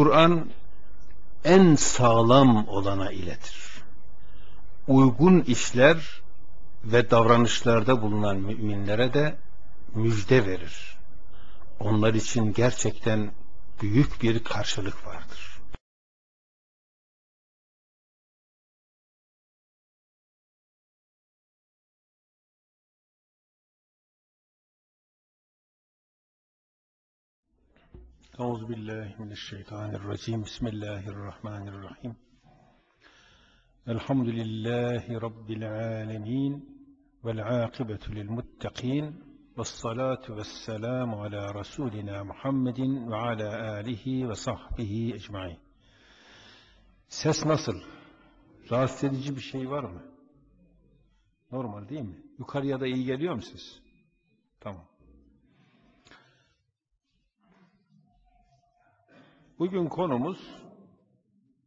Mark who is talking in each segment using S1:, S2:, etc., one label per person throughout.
S1: Kur'an en sağlam olana iletir. Uygun işler ve davranışlarda bulunan müminlere de müjde verir. Onlar için gerçekten büyük bir karşılık vardır. Euzu billahi mineşşeytanirracim. Bismillahirrahmanirrahim. Elhamdülillahi rabbil alamin vel akibetu lil muttaqin. Ves salatu vesselamu ala rasulina Muhammedin ve ala alihi ve sahbihi ecmaîn. Ses nasıl? Rahatsız edici bir şey var mı? Normal değil mi? Yukarıya da iyi geliyor mu ses? Tamam. Bugün konumuz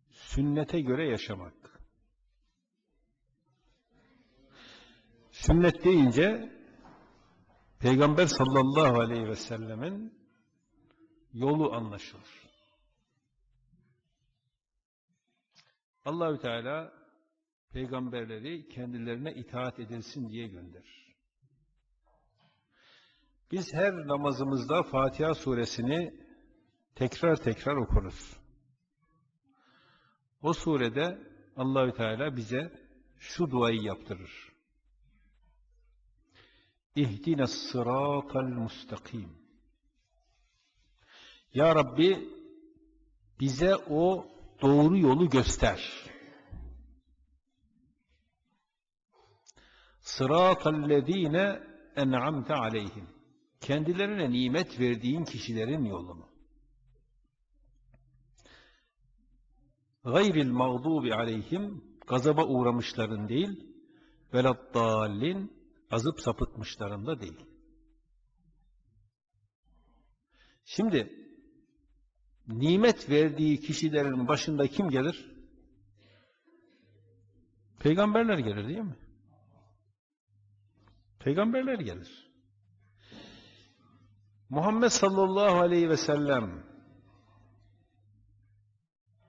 S1: sünnete göre yaşamak. Sünnet deyince Peygamber sallallahu aleyhi ve sellemin yolu anlaşılır. Allahü Teala peygamberleri kendilerine itaat edilsin diye gönderir. Biz her namazımızda Fatiha suresini tekrar tekrar okuruz. O surede Allahü Teala bize şu duayı yaptırır. İhdina sıratal mustakim. Ya Rabbi bize o doğru yolu göster. Sıratallezine en'amte aleyhim. Kendilerine nimet verdiğin kişilerin yolunu. Gayril mağdubi aleyhim gazaba uğramışların değil veladdallin azıp sapıtmışların da değil. Şimdi nimet verdiği kişilerin başında kim gelir? Peygamberler gelir değil mi? Peygamberler gelir. Muhammed sallallahu aleyhi ve sellem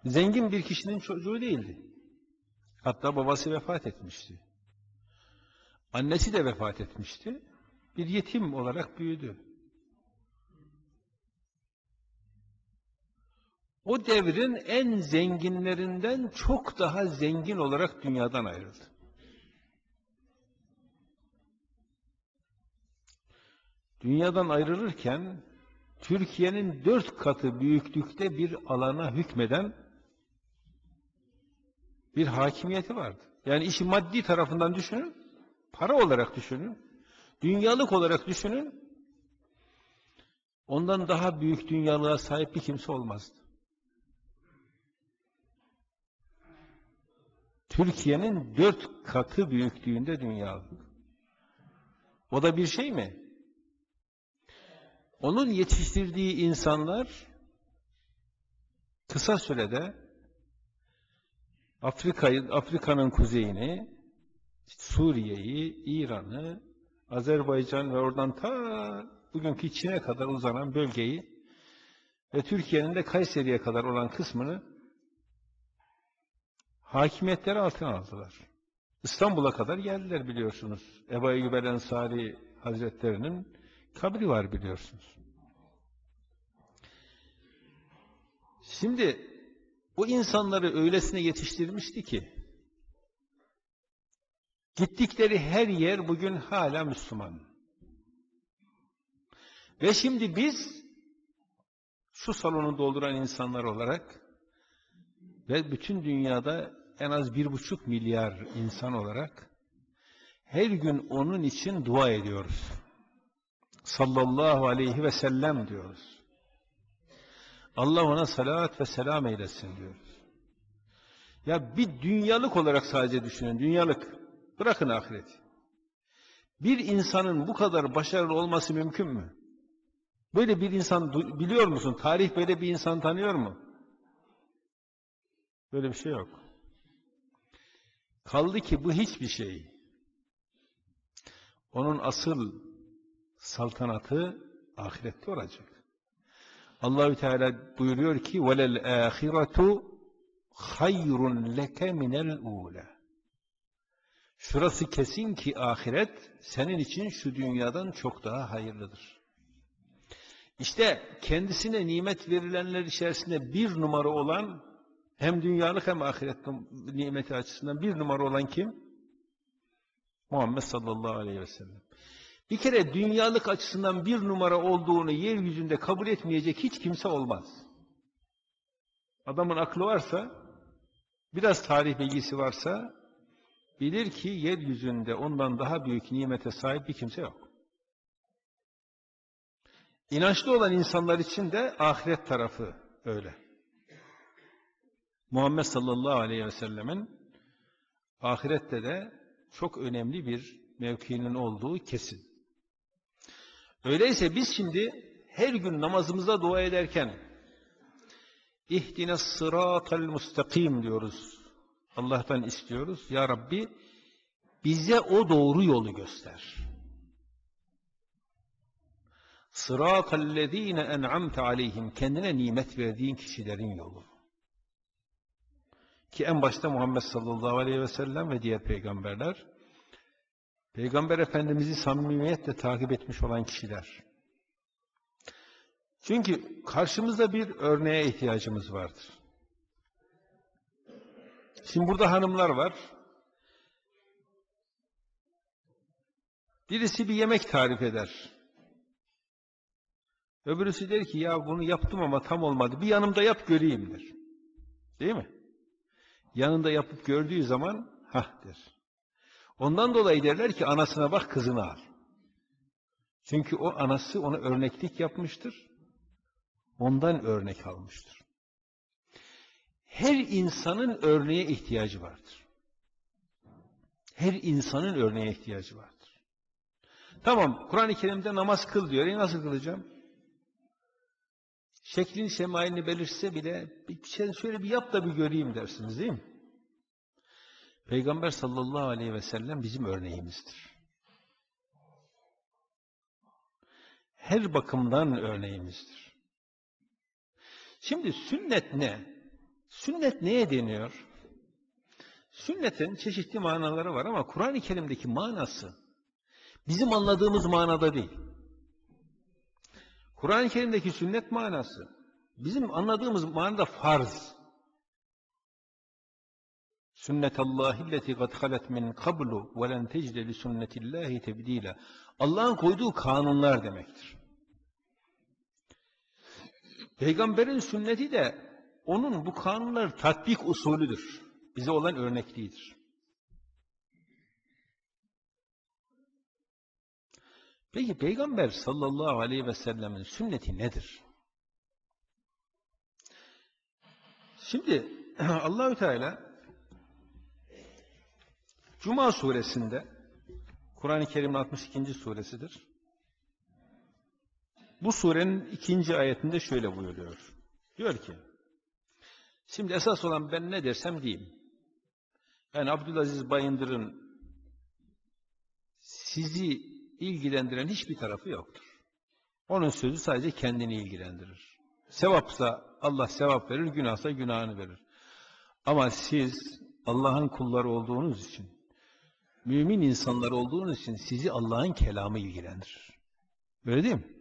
S1: Zengin bir kişinin çocuğu değildi. Hatta babası vefat etmişti. Annesi de vefat etmişti. Bir yetim olarak büyüdü. O devrin en zenginlerinden çok daha zengin olarak dünyadan ayrıldı. Dünyadan ayrılırken Türkiye'nin dört katı büyüklükte bir alana hükmeden bir hakimiyeti vardı. Yani işi maddi tarafından düşünün, para olarak düşünün, dünyalık olarak düşünün, ondan daha büyük dünyalığa sahip bir kimse olmazdı. Türkiye'nin dört katı büyüklüğünde dünyalık. O da bir şey mi? Onun yetiştirdiği insanlar kısa sürede Afrika'yı, Afrika'nın kuzeyini, Suriye'yi, İran'ı, Azerbaycan ve oradan ta bugünkü Çin'e kadar uzanan bölgeyi ve Türkiye'nin de Kayseri'ye kadar olan kısmını hakimiyetleri altına aldılar. İstanbul'a kadar geldiler biliyorsunuz. Ebu Eyyub el Ensari Hazretlerinin kabri var biliyorsunuz. Şimdi o insanları öylesine yetiştirmişti ki gittikleri her yer bugün hala Müslüman. Ve şimdi biz şu salonu dolduran insanlar olarak ve bütün dünyada en az bir buçuk milyar insan olarak her gün onun için dua ediyoruz. Sallallahu aleyhi ve sellem diyoruz. Allah ona salat ve selam eylesin diyoruz. Ya bir dünyalık olarak sadece düşünün, dünyalık. Bırakın ahireti. Bir insanın bu kadar başarılı olması mümkün mü? Böyle bir insan biliyor musun? Tarih böyle bir insan tanıyor mu? Böyle bir şey yok. Kaldı ki bu hiçbir şey. Onun asıl saltanatı ahirette olacak. Allahü Teala buyuruyor ki velel ahiretu hayrun leke minel ula. Şurası kesin ki ahiret senin için şu dünyadan çok daha hayırlıdır. İşte kendisine nimet verilenler içerisinde bir numara olan hem dünyalık hem ahiret nimeti açısından bir numara olan kim? Muhammed sallallahu aleyhi ve sellem. Bir kere dünyalık açısından bir numara olduğunu yeryüzünde kabul etmeyecek hiç kimse olmaz. Adamın aklı varsa, biraz tarih bilgisi varsa, bilir ki yeryüzünde ondan daha büyük nimete sahip bir kimse yok. İnançlı olan insanlar için de ahiret tarafı öyle. Muhammed sallallahu aleyhi ve sellemin ahirette de çok önemli bir mevkinin olduğu kesin. Öyleyse biz şimdi her gün namazımızda dua ederken ihdine sıratel mustakim diyoruz. Allah'tan istiyoruz. Ya Rabbi bize o doğru yolu göster. Sıratellezine en'amte aleyhim kendine nimet verdiğin kişilerin yolu. Ki en başta Muhammed sallallahu aleyhi ve sellem ve diğer peygamberler Peygamber Efendimiz'i samimiyetle takip etmiş olan kişiler. Çünkü karşımızda bir örneğe ihtiyacımız vardır. Şimdi burada hanımlar var. Birisi bir yemek tarif eder. Öbürüsü der ki ya bunu yaptım ama tam olmadı. Bir yanımda yap göreyim der. Değil mi? Yanında yapıp gördüğü zaman hah der. Ondan dolayı derler ki anasına bak kızını al. Çünkü o anası ona örneklik yapmıştır. Ondan örnek almıştır. Her insanın örneğe ihtiyacı vardır. Her insanın örneğe ihtiyacı vardır. Tamam, Kur'an-ı Kerim'de namaz kıl diyor. E nasıl kılacağım? Şeklin şemailini belirse bile bir şey şöyle bir yap da bir göreyim dersiniz değil mi? Peygamber sallallahu aleyhi ve sellem bizim örneğimizdir. Her bakımdan örneğimizdir. Şimdi sünnet ne? Sünnet neye deniyor? Sünnetin çeşitli manaları var ama Kur'an-ı Kerim'deki manası bizim anladığımız manada değil. Kur'an-ı Kerim'deki sünnet manası bizim anladığımız manada farz. Sünnetallahi lleti kad halet min kablu ve len tecde li sünnetillahi tebdila. Allah'ın koyduğu kanunlar demektir. Peygamberin sünneti de onun bu kanunlar tatbik usulüdür. Bize olan örnekliğidir. Peki Peygamber sallallahu aleyhi ve sellemin sünneti nedir? Şimdi Allahü Teala Cuma suresinde Kur'an-ı Kerim'in 62. suresidir. Bu surenin ikinci ayetinde şöyle buyuruyor. Diyor ki, şimdi esas olan ben ne dersem diyeyim. Yani Abdülaziz Bayındır'ın sizi ilgilendiren hiçbir tarafı yoktur. Onun sözü sadece kendini ilgilendirir. Sevapsa Allah sevap verir, günahsa günahını verir. Ama siz Allah'ın kulları olduğunuz için mümin insanlar olduğunuz için sizi Allah'ın kelamı ilgilendirir. Böyle değil mi?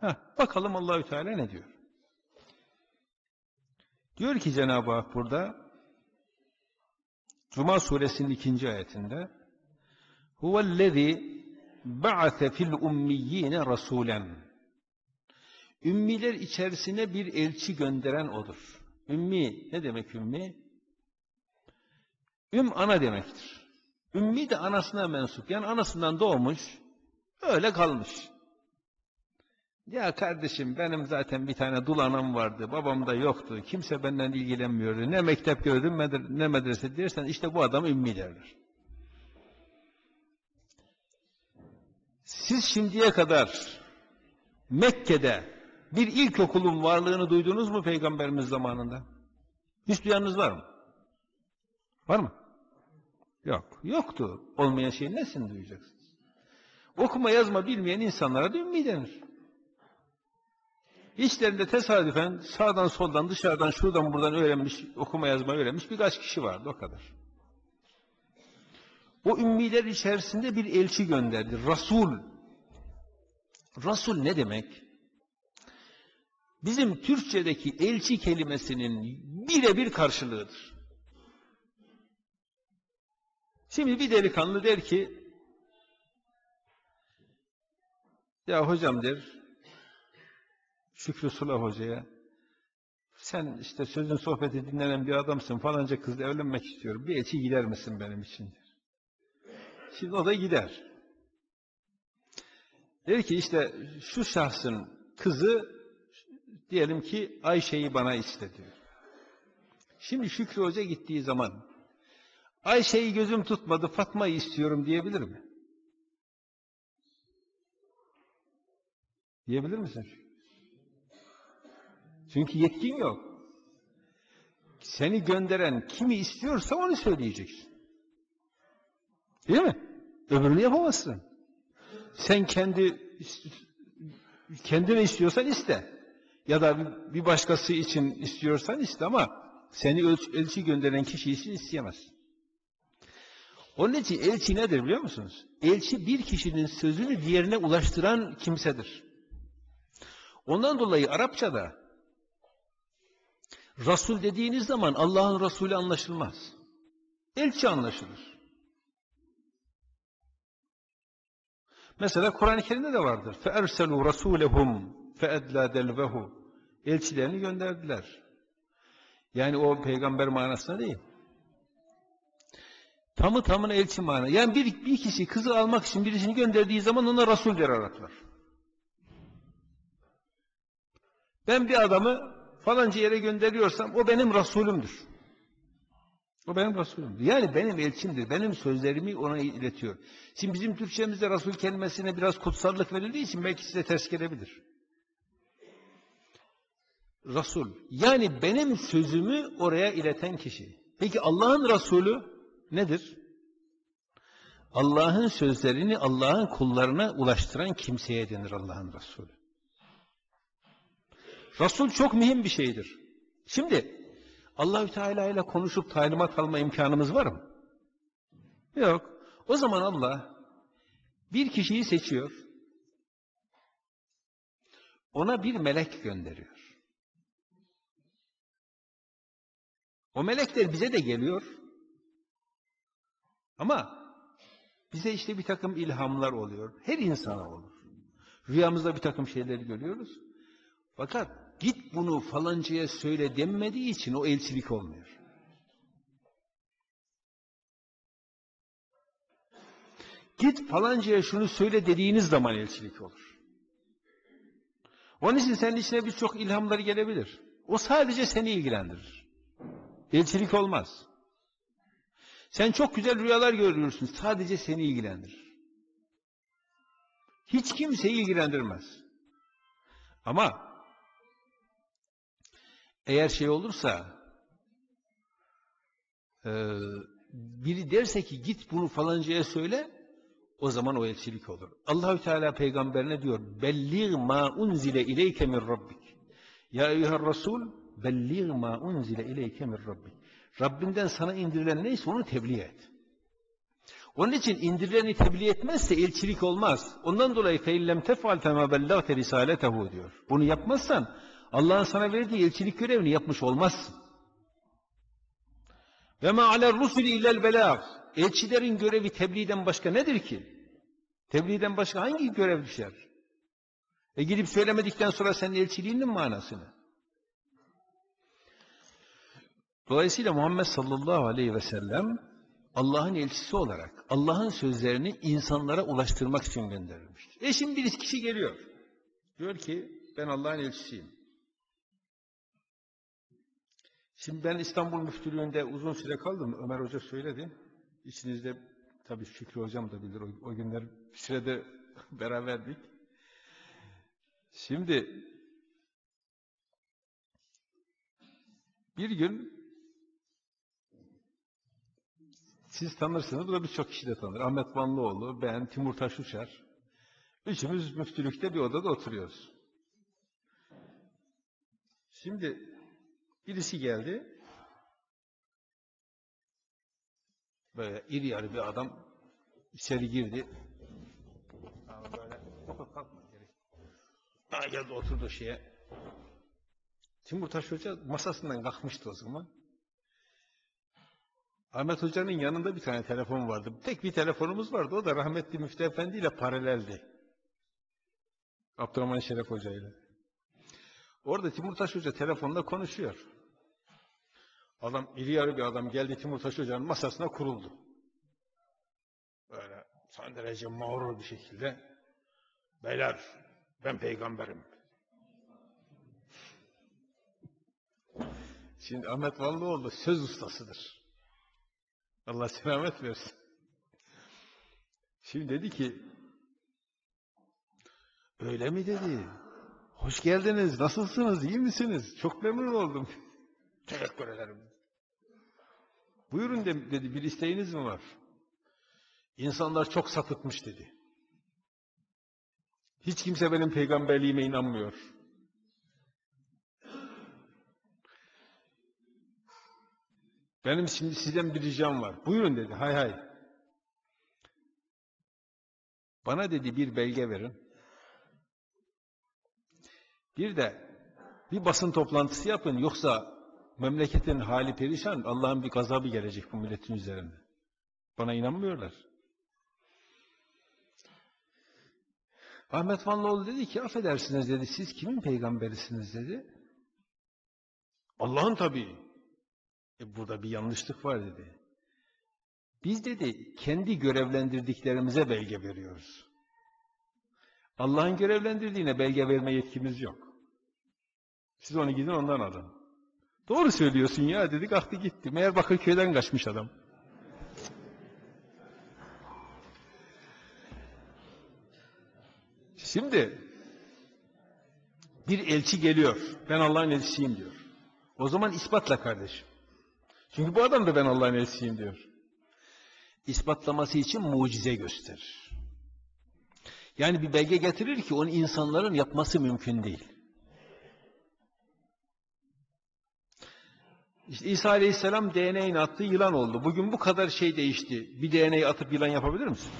S1: Heh, bakalım Allahü Teala ne diyor? Diyor ki Cenab-ı Hak burada Cuma suresinin ikinci ayetinde Huvellezî ba'ase fil ummiyyine rasulen Ümmiler içerisine bir elçi gönderen odur. Ümmi ne demek ümmi? Üm ana demektir. Ümmi de anasına mensup. Yani anasından doğmuş, öyle kalmış. Ya kardeşim benim zaten bir tane dul anam vardı, babam da yoktu, kimse benden ilgilenmiyordu. Ne mektep gördüm ne medrese dersen işte bu adam ümmi derler. Siz şimdiye kadar Mekke'de bir ilkokulun varlığını duydunuz mu Peygamberimiz zamanında? Hiç duyanınız var mı? Var mı? Yok. Yoktu. Olmayan şeyin nesini duyacaksınız? Okuma yazma bilmeyen insanlara da ümmi denir. İçlerinde tesadüfen sağdan soldan dışarıdan şuradan buradan öğrenmiş, okuma yazma öğrenmiş birkaç kişi vardı o kadar. O ümmiler içerisinde bir elçi gönderdi. Rasul. Rasul ne demek? Bizim Türkçedeki elçi kelimesinin birebir karşılığıdır. Şimdi bir delikanlı der ki, ya hocam der, Şükrü Sula Hoca'ya, sen işte sözün sohbeti dinlenen bir adamsın, falanca kızla evlenmek istiyorum, bir elçi gider misin benim için? Şimdi o da gider. Der ki işte şu şahsın kızı diyelim ki Ayşe'yi bana iste diyor. Şimdi Şükrü Hoca gittiği zaman Ayşe'yi gözüm tutmadı Fatma'yı istiyorum diyebilir mi? Diyebilir misin? Çünkü yetkin yok. Seni gönderen kimi istiyorsa onu söyleyeceksin. Değil mi? Öbürünü yapamazsın. Sen kendi kendine istiyorsan iste. Ya da bir başkası için istiyorsan iste ama seni elçi gönderen kişi için isteyemez. Onun için elçi nedir biliyor musunuz? Elçi bir kişinin sözünü diğerine ulaştıran kimsedir. Ondan dolayı Arapçada Resul dediğiniz zaman Allah'ın Resulü anlaşılmaz. Elçi anlaşılır. Mesela Kur'an-ı Kerim'de de vardır. فَاَرْسَلُوا رَسُولَهُمْ فَاَدْلَا دَلْوَهُ Elçilerini gönderdiler. Yani o peygamber manasına değil. Tamı tamına elçi manası. Yani bir, bir kişi kızı almak için birisini gönderdiği zaman ona Resul der Araplar. Ben bir adamı falanca yere gönderiyorsam o benim Resulümdür. O benim Resulümdür. Yani benim elçimdir. Benim sözlerimi ona iletiyor. Şimdi bizim Türkçemizde Resul kelimesine biraz kutsallık verildiği için belki size ters gelebilir. Resul. Yani benim sözümü oraya ileten kişi. Peki Allah'ın Resulü nedir? Allah'ın sözlerini Allah'ın kullarına ulaştıran kimseye denir Allah'ın Resulü. Resul çok mühim bir şeydir. Şimdi Allahü Teala ile konuşup talimat alma imkanımız var mı? Yok. O zaman Allah bir kişiyi seçiyor. Ona bir melek gönderiyor. O melekler bize de geliyor. Ama bize işte bir takım ilhamlar oluyor. Her insana olur. Rüyamızda bir takım şeyleri görüyoruz. Fakat git bunu falancaya söyle denmediği için o elçilik olmuyor. Git falancaya şunu söyle dediğiniz zaman elçilik olur. Onun için senin içine birçok ilhamlar gelebilir. O sadece seni ilgilendirir. Elçilik olmaz. Sen çok güzel rüyalar görüyorsun. Sadece seni ilgilendirir. Hiç kimseyi ilgilendirmez. Ama eğer şey olursa e, biri derse ki git bunu falancaya söyle o zaman o elçilik olur. Allahü Teala peygamberine diyor belliğ ma unzile ileyke min rabbik. Ya eyyuhar rasul belliğ ma unzile ileyke min rabbik. Rabbinden sana indirilen neyse onu tebliğ et. Onun için indirileni tebliğ etmezse elçilik olmaz. Ondan dolayı feillem tefal fema bellagte risaletehu diyor. Bunu yapmazsan Allah'ın sana verdiği elçilik görevini yapmış olmazsın. Ve ma alel rusul illel belag. Elçilerin görevi tebliğden başka nedir ki? Tebliğden başka hangi görev düşer? E gidip söylemedikten sonra senin elçiliğinin manasını. Dolayısıyla Muhammed sallallahu aleyhi ve sellem Allah'ın elçisi olarak Allah'ın sözlerini insanlara ulaştırmak için gönderilmiştir. E şimdi bir kişi geliyor. Diyor ki ben Allah'ın elçisiyim. Şimdi ben İstanbul Müftülüğü'nde uzun süre kaldım. Ömer Hoca söyledi. İçinizde tabii Şükrü Hocam da bilir. O, o günler bir sürede beraberdik. Şimdi bir gün siz tanırsınız, bu da birçok kişi de tanır. Ahmet Vanlıoğlu, ben, Timur Taşuçer. Üçümüz müftülükte bir odada oturuyoruz. Şimdi birisi geldi. Böyle iri yarı bir adam içeri girdi. Böyle kalkma geri. Ha, geldi oturdu şeye. Timur Taş masasından kalkmıştı o zaman. Ahmet Hoca'nın yanında bir tane telefon vardı. Tek bir telefonumuz vardı. O da rahmetli Müftü Efendi ile paraleldi. Abdurrahman Şeref Hoca ile. Orada Timur Taş Hoca telefonla konuşuyor. Adam iri yarı bir adam geldi Timur Taş Hoca'nın masasına kuruldu. Böyle son derece mağrur bir şekilde. Beyler ben peygamberim. Şimdi Ahmet Vallıoğlu söz ustasıdır. Allah selamet versin. Şimdi dedi ki öyle mi dedi? Hoş geldiniz. Nasılsınız? İyi misiniz? Çok memnun oldum. Teşekkür ederim. Buyurun de- dedi. Bir isteğiniz mi var? İnsanlar çok sapıtmış dedi. Hiç kimse benim peygamberliğime inanmıyor. Benim şimdi sizden bir ricam var. Buyurun dedi. Hay hay. Bana dedi bir belge verin. Bir de bir basın toplantısı yapın yoksa memleketin hali perişan Allah'ın bir gazabı gelecek bu milletin üzerine. Bana inanmıyorlar. Ahmet Vanlıoğlu dedi ki affedersiniz dedi siz kimin peygamberisiniz dedi. Allah'ın tabii. E burada bir yanlışlık var dedi. Biz dedi kendi görevlendirdiklerimize belge veriyoruz. Allah'ın görevlendirdiğine belge verme yetkimiz yok. Siz onu gidin ondan alın. Doğru söylüyorsun ya dedik aktı gitti. Meğer Bakırköy'den kaçmış adam. Şimdi bir elçi geliyor. Ben Allah'ın elçisiyim diyor. O zaman ispatla kardeşim. Çünkü bu adam da ben Allah'ın elçisiyim diyor. İspatlaması için mucize gösterir. Yani bir belge getirir ki onu insanların yapması mümkün değil. İşte İsa Aleyhisselam DNA'yı attı, yılan oldu. Bugün bu kadar şey değişti. Bir DNA'yı atıp yılan yapabilir misin?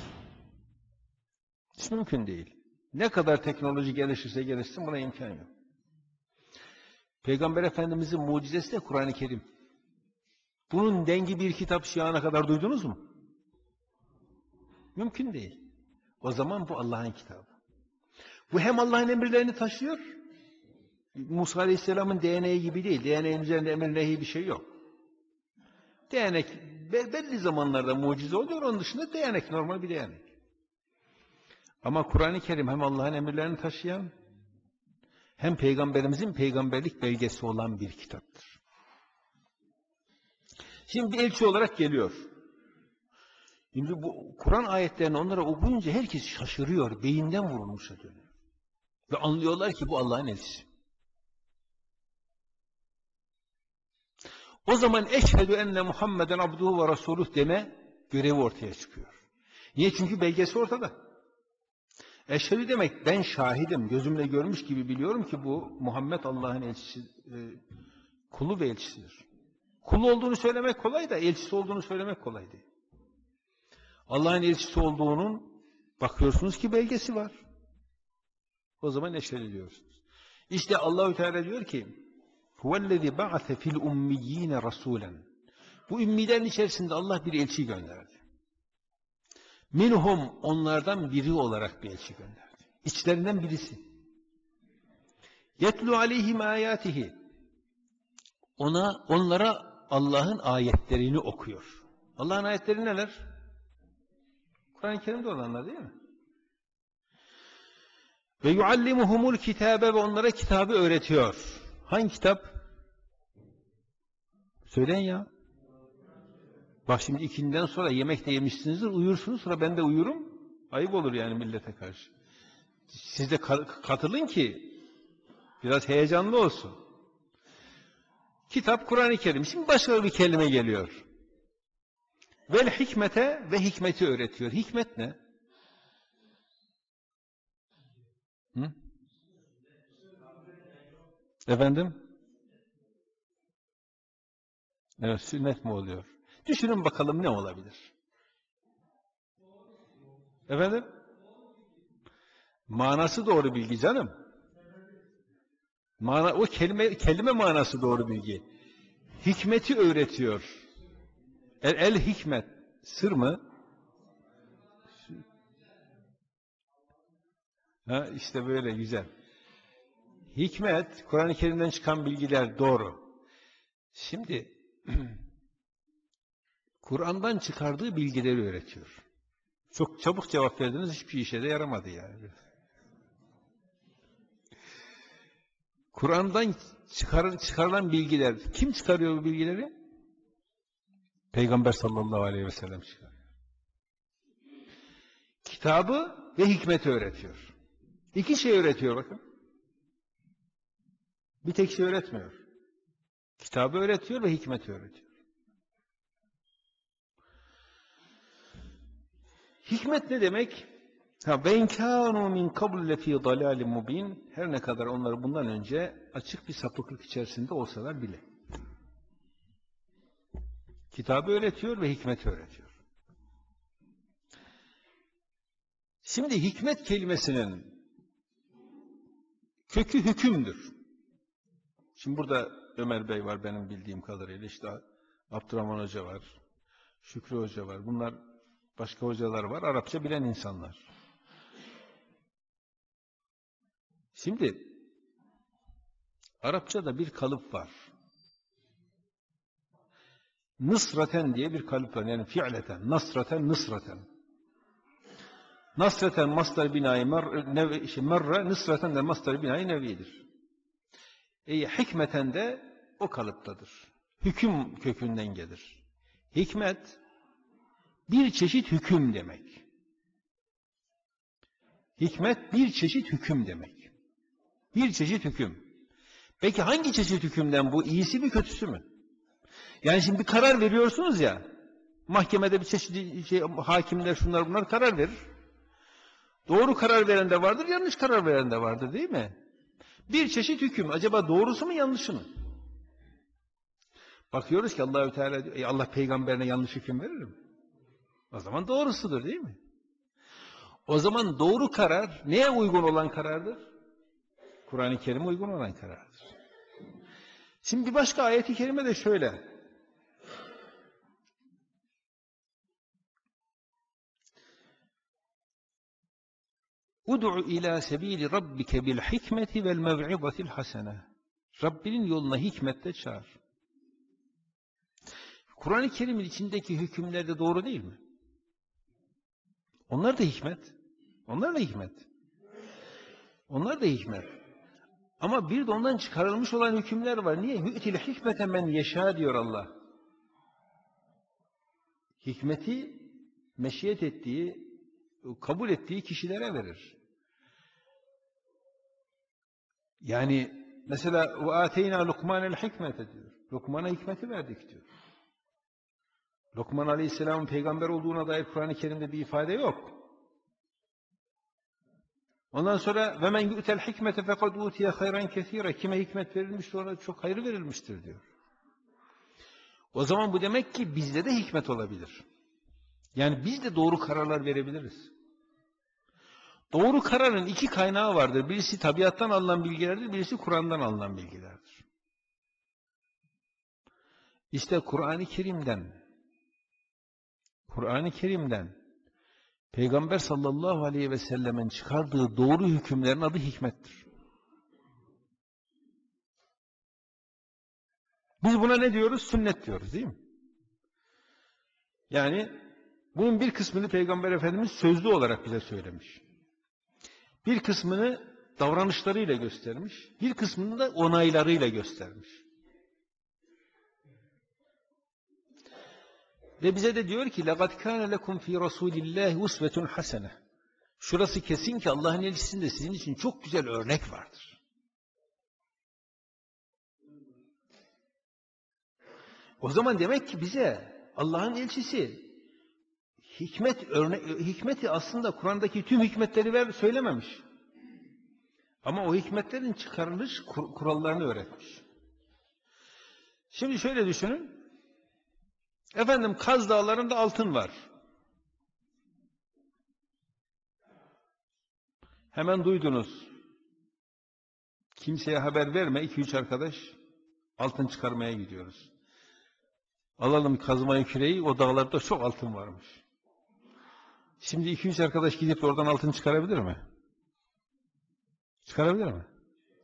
S1: Hiç mümkün değil. Ne kadar teknoloji gelişirse gelişsin buna imkan yok. Peygamber Efendimizin mucizesi de Kur'an-ı Kerim. Bunun dengi bir kitap şu ana kadar duydunuz mu? Mümkün değil. O zaman bu Allah'ın kitabı. Bu hem Allah'ın emirlerini taşıyor, Musa Aleyhisselam'ın DNA gibi değil. DNA'nın üzerinde emir nehi bir şey yok. Be- belli zamanlarda mucize oluyor, onun dışında DNA normal bir DNA. Ama Kur'an-ı Kerim hem Allah'ın emirlerini taşıyan, hem Peygamberimizin peygamberlik belgesi olan bir kitaptır. Şimdi elçi olarak geliyor. Şimdi bu Kur'an ayetlerini onlara okuyunca herkes şaşırıyor, beyinden vurulmuşa dönüyor. Ve anlıyorlar ki bu Allah'ın elçisi. O zaman eşhedü enne Muhammeden abduhu ve resuluh deme görevi ortaya çıkıyor. Niye? Çünkü belgesi ortada. Eşhedü demek ben şahidim, gözümle görmüş gibi biliyorum ki bu Muhammed Allah'ın elçisi, e, kulu ve elçisidir. Kul olduğunu söylemek kolay da elçisi olduğunu söylemek kolay değil. Allah'ın elçisi olduğunun bakıyorsunuz ki belgesi var. O zaman eşhedü diyorsunuz. İşte Allahü Teala diyor ki: "Huvellezî ba'ase fil ummiyyin rasûlen." Bu ümmilerin içerisinde Allah bir elçi gönderdi. Minhum onlardan biri olarak bir elçi gönderdi. İçlerinden birisi. Yetlu aleyhim ayatihi. Ona, onlara Allah'ın ayetlerini okuyor. Allah'ın ayetleri neler? Kur'an-ı Kerim'de olanlar değil mi? Ve yuallimuhumul kitabe ve onlara kitabı öğretiyor. Hangi kitap? Söyleyin ya. Bak şimdi ikinden sonra yemek de yemişsinizdir, uyursunuz, sonra ben de uyurum. Ayıp olur yani millete karşı. Siz de ka- katılın ki biraz heyecanlı olsun. Kitap Kur'an-ı Kerim. Şimdi başka bir kelime geliyor. Vel hikmete ve hikmeti öğretiyor. Hikmet ne? Hı? Efendim? Evet, sünnet mi oluyor? Düşünün bakalım ne olabilir? Efendim? Manası doğru bilgi canım. Mana, o kelime, kelime manası doğru bilgi. Hikmeti öğretiyor. El, el hikmet. Sır mı? Ha, işte böyle güzel. Hikmet, Kur'an-ı Kerim'den çıkan bilgiler doğru. Şimdi Kur'an'dan çıkardığı bilgileri öğretiyor. Çok çabuk cevap verdiniz, hiçbir işe de yaramadı yani. Kur'an'dan çıkar, çıkarılan bilgiler, kim çıkarıyor bu bilgileri? Peygamber sallallahu aleyhi ve sellem çıkarıyor. Kitabı ve hikmeti öğretiyor. İki şey öğretiyor bakın. Bir tek şey öğretmiyor. Kitabı öğretiyor ve hikmeti öğretiyor. Hikmet ne demek? Ha ben kanu min qabl lefi dalalin mubin. Her ne kadar onlar bundan önce açık bir sapıklık içerisinde olsalar bile. Kitabı öğretiyor ve hikmeti öğretiyor. Şimdi hikmet kelimesinin kökü hükümdür. Şimdi burada Ömer Bey var benim bildiğim kadarıyla işte Abdurrahman Hoca var, Şükrü Hoca var. Bunlar başka hocalar var. Arapça bilen insanlar. Şimdi Arapçada bir kalıp var. Nısraten diye bir kalıp var. Yani fi'leten, nasraten, nısraten. Nasraten mastar binayı mer, nev, şey, merre, nısraten de mastar binayı nevidir. E, hikmeten de o kalıptadır. Hüküm kökünden gelir. Hikmet bir çeşit hüküm demek. Hikmet bir çeşit hüküm demek. Bir çeşit hüküm. Peki hangi çeşit hükümden bu? İyisi mi kötüsü mü? Yani şimdi bir karar veriyorsunuz ya, mahkemede bir çeşit şey, hakimler şunlar bunlar karar verir. Doğru karar veren de vardır, yanlış karar veren de vardır değil mi? Bir çeşit hüküm. Acaba doğrusu mu yanlışı mı? Bakıyoruz ki Allahü Teala diyor, "E, Allah peygamberine yanlış hüküm verir mi? O zaman doğrusudur değil mi? O zaman doğru karar neye uygun olan karardır? Kur'an-ı Kerim'e uygun olan karardır. Şimdi bir başka ayeti kerime de şöyle. Ud'u ila sebili rabbike bil hikmeti vel mev'izatil hasene. Rabbinin yoluna hikmetle çağır. Kur'an-ı Kerim'in içindeki hükümler de doğru değil mi? Onlar da hikmet. Onlar da hikmet. Onlar da hikmet. Ama bir de ondan çıkarılmış olan hükümler var. Niye? Hü'til hikmete men yeşâ diyor Allah. Hikmeti meşiyet ettiği, kabul ettiği kişilere verir. Yani mesela ateyna Lukmanel hikmete diyor. Lokman'a hikmeti verdik diyor. Lokman Aleyhisselam'ın peygamber olduğuna dair Kur'an-ı Kerim'de bir ifade yok. Ondan sonra ve men yu'tel hikmete fekad utiye hayran kesira. Kime hikmet verilmiş sonra çok hayır verilmiştir diyor. O zaman bu demek ki bizde de hikmet olabilir. Yani biz de doğru kararlar verebiliriz. Doğru kararın iki kaynağı vardır. Birisi tabiattan alınan bilgilerdir, birisi Kur'an'dan alınan bilgilerdir. İşte Kur'an-ı Kerim'den Kur'an-ı Kerim'den Peygamber sallallahu aleyhi ve sellemin çıkardığı doğru hükümlerin adı hikmettir. Biz buna ne diyoruz? Sünnet diyoruz değil mi? Yani bunun bir kısmını Peygamber Efendimiz sözlü olarak bize söylemiş. Bir kısmını davranışlarıyla göstermiş. Bir kısmını da onaylarıyla göstermiş. Ve bize de diyor ki لَقَدْ كَانَ لَكُمْ ف۪ي رَسُولِ اللّٰهِ اُسْوَةٌ حَسَنَةٌ Şurası kesin ki Allah'ın elçisinde sizin için çok güzel örnek vardır. O zaman demek ki bize Allah'ın elçisi hikmet örne hikmeti aslında Kur'an'daki tüm hikmetleri ver söylememiş. Ama o hikmetlerin çıkarılış kur- kurallarını öğretmiş. Şimdi şöyle düşünün. Efendim Kaz Dağları'nda altın var. Hemen duydunuz. Kimseye haber verme. iki üç arkadaş altın çıkarmaya gidiyoruz. Alalım kazmayı küreği. O dağlarda çok altın varmış. Şimdi iki üç arkadaş gidip oradan altın çıkarabilir mi? Çıkarabilir mi?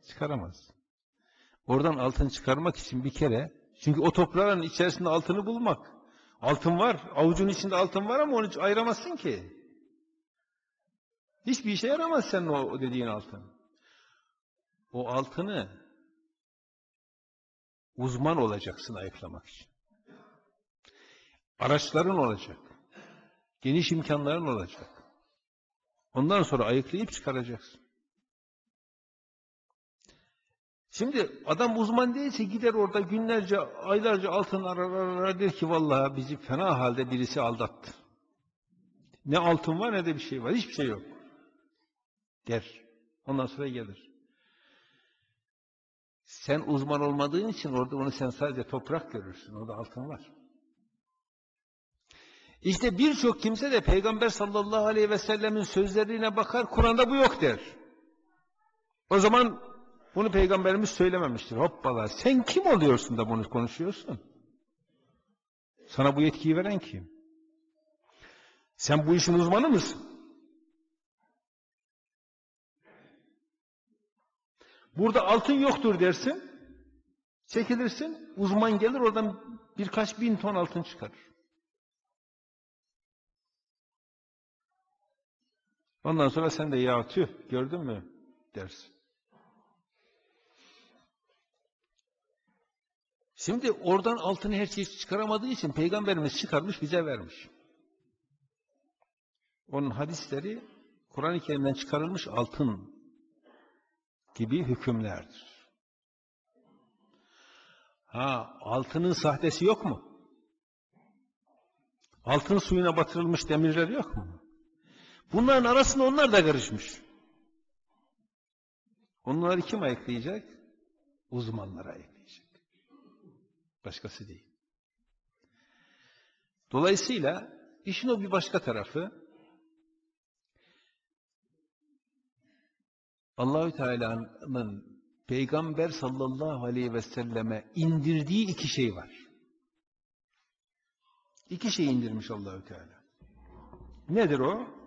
S1: Çıkaramaz. Oradan altın çıkarmak için bir kere, çünkü o toprağın içerisinde altını bulmak, altın var, avucun içinde altın var ama onu hiç ayıramazsın ki. Hiçbir işe yaramaz senin o, dediğin altın. O altını uzman olacaksın ayıklamak için. Araçların olacak. Geniş imkanların olacak. Ondan sonra ayıklayıp çıkaracaksın. Şimdi adam uzman değilse gider orada günlerce, aylarca altın arar arar der ki vallahi bizi fena halde birisi aldattı. Ne altın var ne de bir şey var. Hiçbir şey yok. Der. Ondan sonra gelir. Sen uzman olmadığın için orada onu sen sadece toprak görürsün. Orada altın var. İşte birçok kimse de Peygamber sallallahu aleyhi ve sellemin sözlerine bakar, Kur'an'da bu yok der. O zaman bunu Peygamberimiz söylememiştir. Hoppala sen kim oluyorsun da bunu konuşuyorsun? Sana bu yetkiyi veren kim? Sen bu işin uzmanı mısın? Burada altın yoktur dersin. Çekilirsin. Uzman gelir oradan birkaç bin ton altın çıkarır. Ondan sonra sen de ya tüh gördün mü dersin. Şimdi oradan altını her şeyi çıkaramadığı için peygamberimiz çıkarmış bize vermiş. Onun hadisleri Kur'an-ı Kerim'den çıkarılmış altın gibi hükümlerdir. Ha, altının sahtesi yok mu? Altın suyuna batırılmış demirler yok mu? Bunların arasında onlar da karışmış. Onları kim ayıklayacak? Uzmanlar ayıklayacak. Başkası değil. Dolayısıyla işin o bir başka tarafı Allahü Teala'nın Peygamber sallallahu aleyhi ve selleme indirdiği iki şey var. İki şey indirmiş Allahü Teala. Nedir o?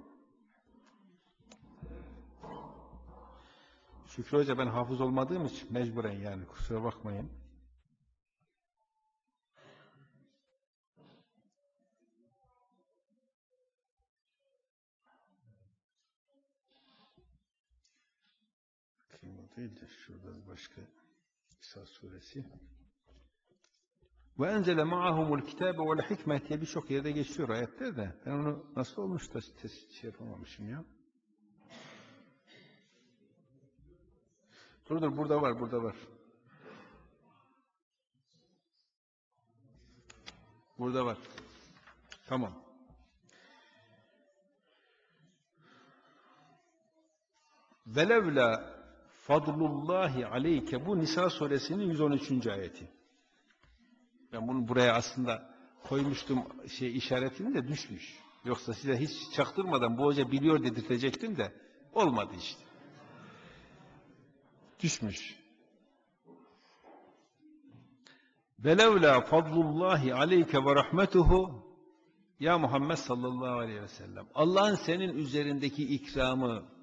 S1: Şükrü Hoca ben hafız olmadığım için mecburen yani kusura bakmayın. Bakayım o değil de şurada başka İsa suresi. Ve enzele ma'ahumul kitabe vel hikmet diye birçok yerde geçiyor ayetler de. Ben onu nasıl olmuş da şey yapamamışım ya. Dur dur burada var burada var. Burada var. Tamam. Velevla fadlullahi aleyke bu Nisa suresinin 113. ayeti. Ben bunu buraya aslında koymuştum şey işaretini de düşmüş. Yoksa size hiç çaktırmadan bu hoca biliyor dedirtecektim de olmadı işte. Düşmüş. Velevla fadlullahi aleyke ve rahmetuhu ya Muhammed sallallahu aleyhi ve sellem Allah'ın senin üzerindeki ikramı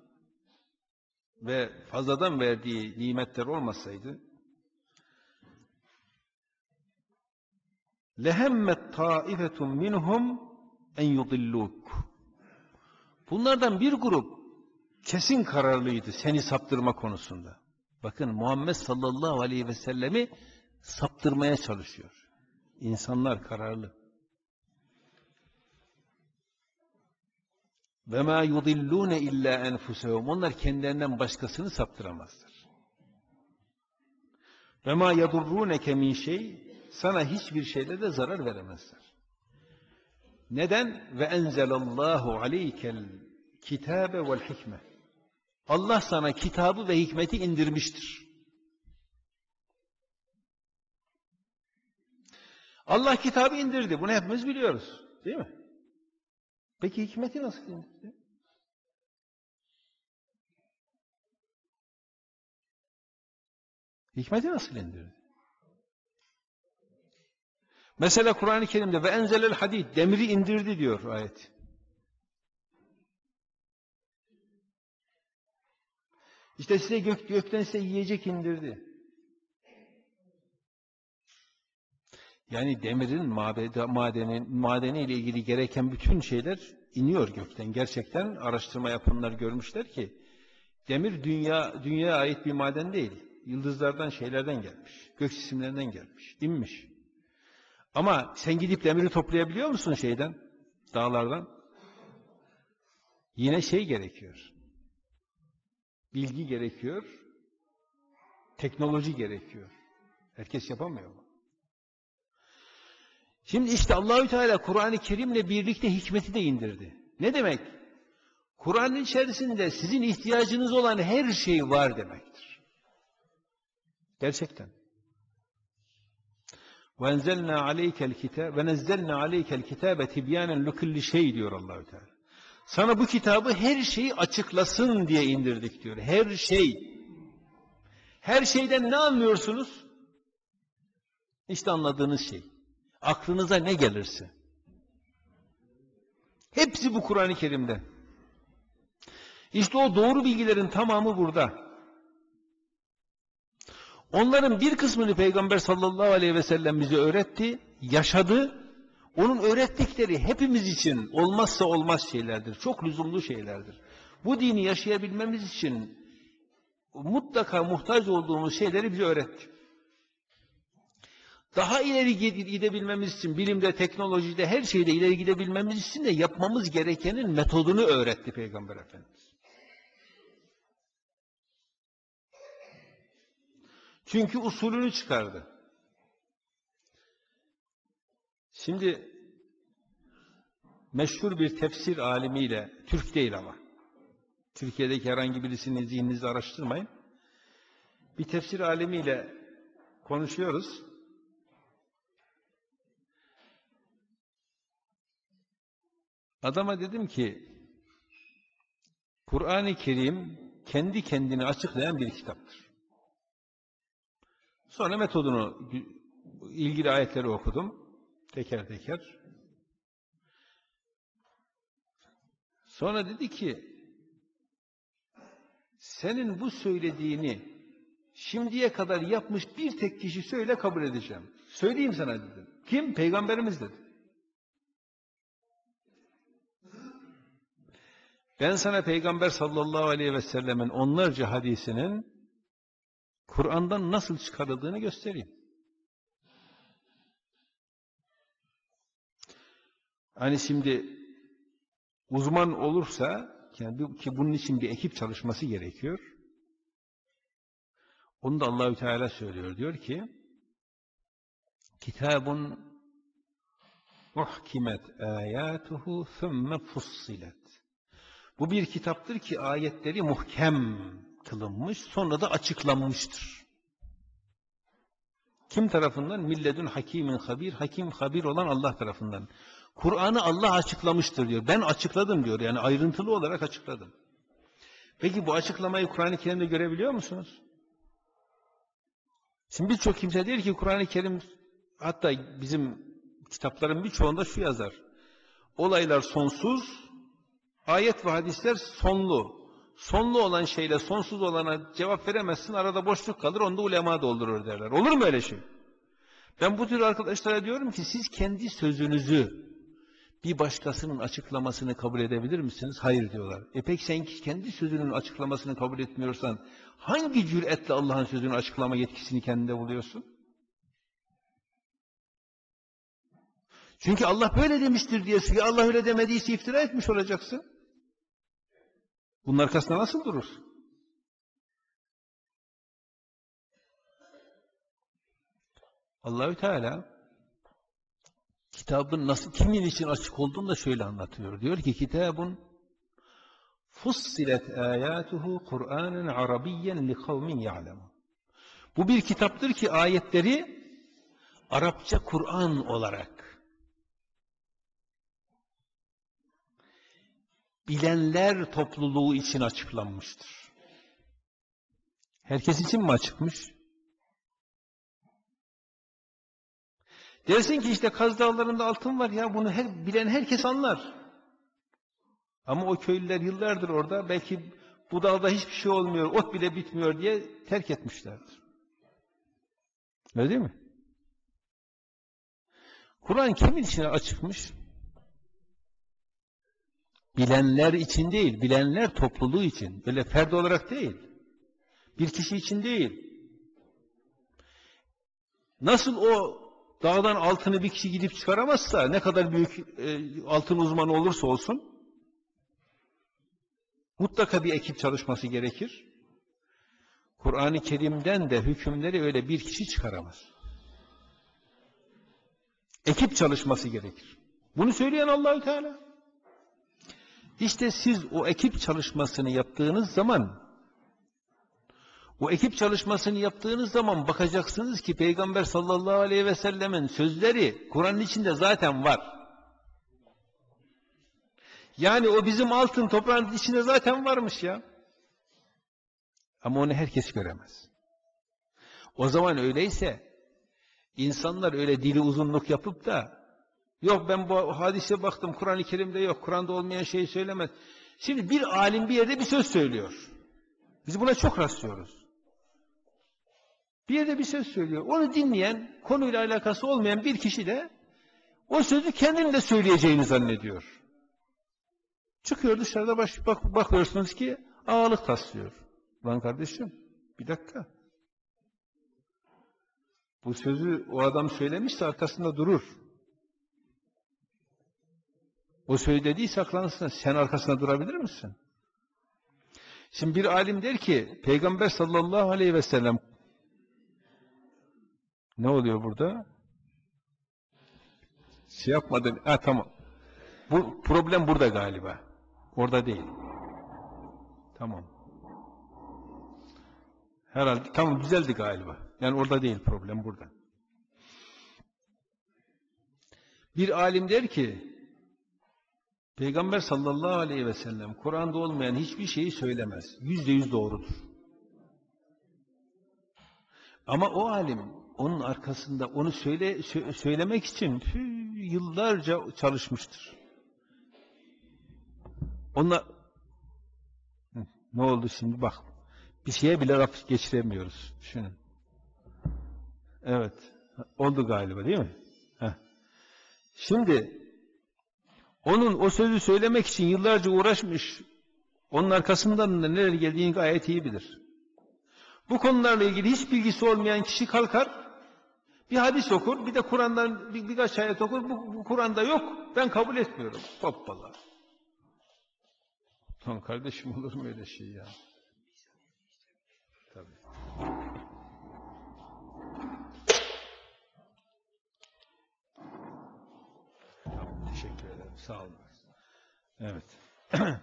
S1: ve fazladan verdiği nimetler olmasaydı lehemmet taifetun minhum en yudilluk bunlardan bir grup kesin kararlıydı seni saptırma konusunda. Bakın Muhammed sallallahu aleyhi ve sellemi saptırmaya çalışıyor. İnsanlar kararlı. Ve ma yudillune illa enfusehum. Onlar kendilerinden başkasını saptıramazlar. Ve ma yadurruneke min şey. Sana hiçbir şeyle de zarar veremezler. Neden? Ve enzelallahu aleykel kitabe vel hikme. Allah sana kitabı ve hikmeti indirmiştir. Allah kitabı indirdi. Bunu hepimiz biliyoruz. Değil mi? Peki hikmeti nasıl indirdi? Hikmeti nasıl indirdi? Mesela Kur'an-ı Kerim'de ve enzelel hadid demiri indirdi diyor ayet. İşte size gök, gökten size yiyecek indirdi. Yani demirin, madenin, madeni ile ilgili gereken bütün şeyler iniyor gökten. Gerçekten araştırma yapanlar görmüşler ki demir dünya dünyaya ait bir maden değil. Yıldızlardan şeylerden gelmiş. Gök cisimlerinden gelmiş. inmiş. Ama sen gidip demiri toplayabiliyor musun şeyden? Dağlardan? Yine şey gerekiyor. Bilgi gerekiyor. Teknoloji gerekiyor. Herkes yapamıyor? Şimdi işte Allahü Teala Kur'an-ı Kerim'le birlikte hikmeti de indirdi. Ne demek? Kur'an'ın içerisinde sizin ihtiyacınız olan her şey var demektir. Gerçekten. وَاَنْزَلْنَا عَلَيْكَ الْكِتَابَ وَنَزَّلْنَا عَلَيْكَ الْكِتَابَ تِبْيَانًا لُكُلِّ şey diyor Allahü Teala. Sana bu kitabı her şeyi açıklasın diye indirdik diyor. Her şey. Her şeyden ne anlıyorsunuz? İşte anladığınız şey. Aklınıza ne gelirse. Hepsi bu Kur'an-ı Kerim'de. İşte o doğru bilgilerin tamamı burada. Onların bir kısmını Peygamber sallallahu aleyhi ve sellem bize öğretti, yaşadı. Onun öğrettikleri hepimiz için olmazsa olmaz şeylerdir. Çok lüzumlu şeylerdir. Bu dini yaşayabilmemiz için mutlaka muhtaç olduğumuz şeyleri bize öğretti. Daha ileri gidebilmemiz için, bilimde, teknolojide, her şeyde ileri gidebilmemiz için de yapmamız gerekenin metodunu öğretti Peygamber Efendimiz. Çünkü usulünü çıkardı. Şimdi meşhur bir tefsir alimiyle, Türk değil ama, Türkiye'deki herhangi birisini zihninizde araştırmayın. Bir tefsir alimiyle konuşuyoruz. Adama dedim ki, Kur'an-ı Kerim kendi kendini açıklayan bir kitaptır. Sonra metodunu, ilgili ayetleri okudum. Teker teker. Sonra dedi ki, senin bu söylediğini şimdiye kadar yapmış bir tek kişi söyle kabul edeceğim. Söyleyeyim sana dedim. Kim? Peygamberimiz dedi. Ben sana Peygamber sallallahu aleyhi ve sellemin onlarca hadisinin Kur'an'dan nasıl çıkarıldığını göstereyim. Hani şimdi uzman olursa yani ki bunun için bir ekip çalışması gerekiyor. Onu da Allahü Teala söylüyor. Diyor ki Kitabun muhkimet ayatuhu thumme fussilet. Bu bir kitaptır ki ayetleri muhkem kılınmış, sonra da açıklanmıştır. Kim tarafından? Milledün hakimin habir, hakim habir olan Allah tarafından. Kur'an'ı Allah açıklamıştır diyor. Ben açıkladım diyor. Yani ayrıntılı olarak açıkladım. Peki bu açıklamayı Kur'an-ı Kerim'de görebiliyor musunuz? Şimdi birçok kimse diyor ki Kur'an-ı Kerim hatta bizim kitapların birçoğunda şu yazar. Olaylar sonsuz, ayet ve hadisler sonlu. Sonlu olan şeyle sonsuz olana cevap veremezsin, arada boşluk kalır, onu da ulema doldurur derler. Olur mu öyle şey? Ben bu tür arkadaşlara diyorum ki siz kendi sözünüzü bir başkasının açıklamasını kabul edebilir misiniz? Hayır diyorlar. E peki sen kendi sözünün açıklamasını kabul etmiyorsan hangi cüretle Allah'ın sözünü açıklama yetkisini kendinde buluyorsun? Çünkü Allah böyle demiştir diye Allah öyle demediyse iftira etmiş olacaksın. Bunun arkasında nasıl durursun? Allahü Teala kitabın nasıl kimin için açık olduğunu da şöyle anlatıyor. Diyor ki kitabun fussilet ayatuhu Kur'anen Arabiyyen li kavmin ya'lemun. Bu bir kitaptır ki ayetleri Arapça Kur'an olarak bilenler topluluğu için açıklanmıştır. Herkes için mi açıkmış? Dersin ki işte Kaz Dağları'nda altın var ya bunu her, bilen herkes anlar. Ama o köylüler yıllardır orada belki bu dağda hiçbir şey olmuyor, ot bile bitmiyor diye terk etmişlerdir. Öyle değil mi? Kur'an kimin için açıkmış? Bilenler için değil, bilenler topluluğu için. Böyle ferd olarak değil. Bir kişi için değil. Nasıl o dağdan altını bir kişi gidip çıkaramazsa, ne kadar büyük e, altın uzmanı olursa olsun, mutlaka bir ekip çalışması gerekir. Kur'an-ı Kerim'den de hükümleri öyle bir kişi çıkaramaz. Ekip çalışması gerekir. Bunu söyleyen Allahü Teala. İşte siz o ekip çalışmasını yaptığınız zaman o ekip çalışmasını yaptığınız zaman bakacaksınız ki Peygamber sallallahu aleyhi ve sellemin sözleri Kur'an'ın içinde zaten var. Yani o bizim altın toprağın içinde zaten varmış ya. Ama onu herkes göremez. O zaman öyleyse insanlar öyle dili uzunluk yapıp da yok ben bu hadise baktım Kur'an-ı Kerim'de yok Kur'an'da olmayan şeyi söylemez. Şimdi bir alim bir yerde bir söz söylüyor. Biz buna çok rastlıyoruz. Bir yerde bir söz söylüyor. Onu dinleyen, konuyla alakası olmayan bir kişi de o sözü kendinin de söyleyeceğini zannediyor. Çıkıyor dışarıda baş, bak, bakıyorsunuz ki ağalık taslıyor. Lan kardeşim bir dakika. Bu sözü o adam söylemişse arkasında durur. O söylediği saklansın. Sen arkasında durabilir misin? Şimdi bir alim der ki Peygamber sallallahu aleyhi ve sellem ne oluyor burada? Şey yapmadın. Ha tamam. Bu problem burada galiba. Orada değil. Tamam. Herhalde tamam güzeldi galiba. Yani orada değil problem burada. Bir alim der ki Peygamber sallallahu aleyhi ve sellem Kur'an'da olmayan hiçbir şeyi söylemez. Yüzde yüz doğrudur. Ama o alim onun arkasında onu söyle sö- söylemek için yıllarca çalışmıştır. Onunla Hı, ne oldu şimdi bak bir şeye bile laf geçiremiyoruz. Düşünün. Evet. Oldu galiba değil mi? Heh. Şimdi onun o sözü söylemek için yıllarca uğraşmış, onun arkasından da nereye geldiğini gayet iyi bilir. Bu konularla ilgili hiç bilgisi olmayan kişi kalkar, bir hadis okur, bir de Kur'an'dan bir, birkaç ayet okur, bu, bu Kur'an'da yok, ben kabul etmiyorum. Hoppala. Lan kardeşim olur mu öyle şey ya? Tabii. Tamam, teşekkür ederim. Sağ olun. Evet.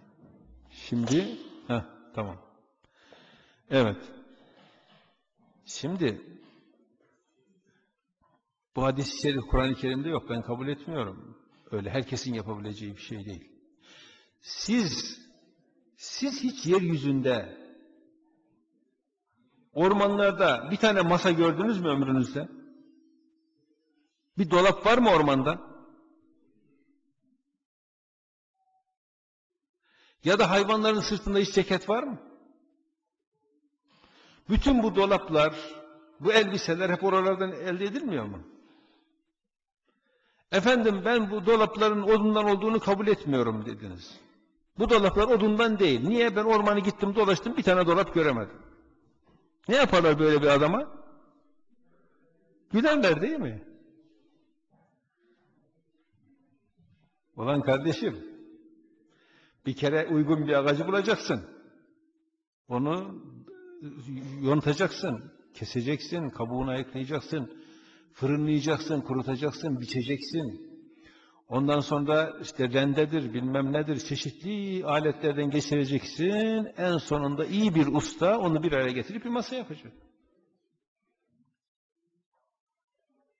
S1: Şimdi, heh, tamam. Evet. Şimdi, bu hadis-i şerif Kur'an-ı Kerim'de yok. Ben kabul etmiyorum. Öyle herkesin yapabileceği bir şey değil. Siz, siz hiç yeryüzünde, ormanlarda bir tane masa gördünüz mü ömrünüzde? Bir dolap var mı ormanda? Ya da hayvanların sırtında hiç ceket var mı? Bütün bu dolaplar, bu elbiseler hep oralardan elde edilmiyor mu? Efendim ben bu dolapların odundan olduğunu kabul etmiyorum dediniz. Bu dolaplar odundan değil. Niye? Ben ormanı gittim dolaştım bir tane dolap göremedim. Ne yaparlar böyle bir adama? Gülerler değil mi? Ulan kardeşim, bir kere uygun bir ağacı bulacaksın. Onu yontacaksın, keseceksin, kabuğunu ayıklayacaksın, fırınlayacaksın, kurutacaksın, biçeceksin. Ondan sonra işte rendedir, bilmem nedir, çeşitli aletlerden geçireceksin. En sonunda iyi bir usta onu bir araya getirip bir masa yapacak.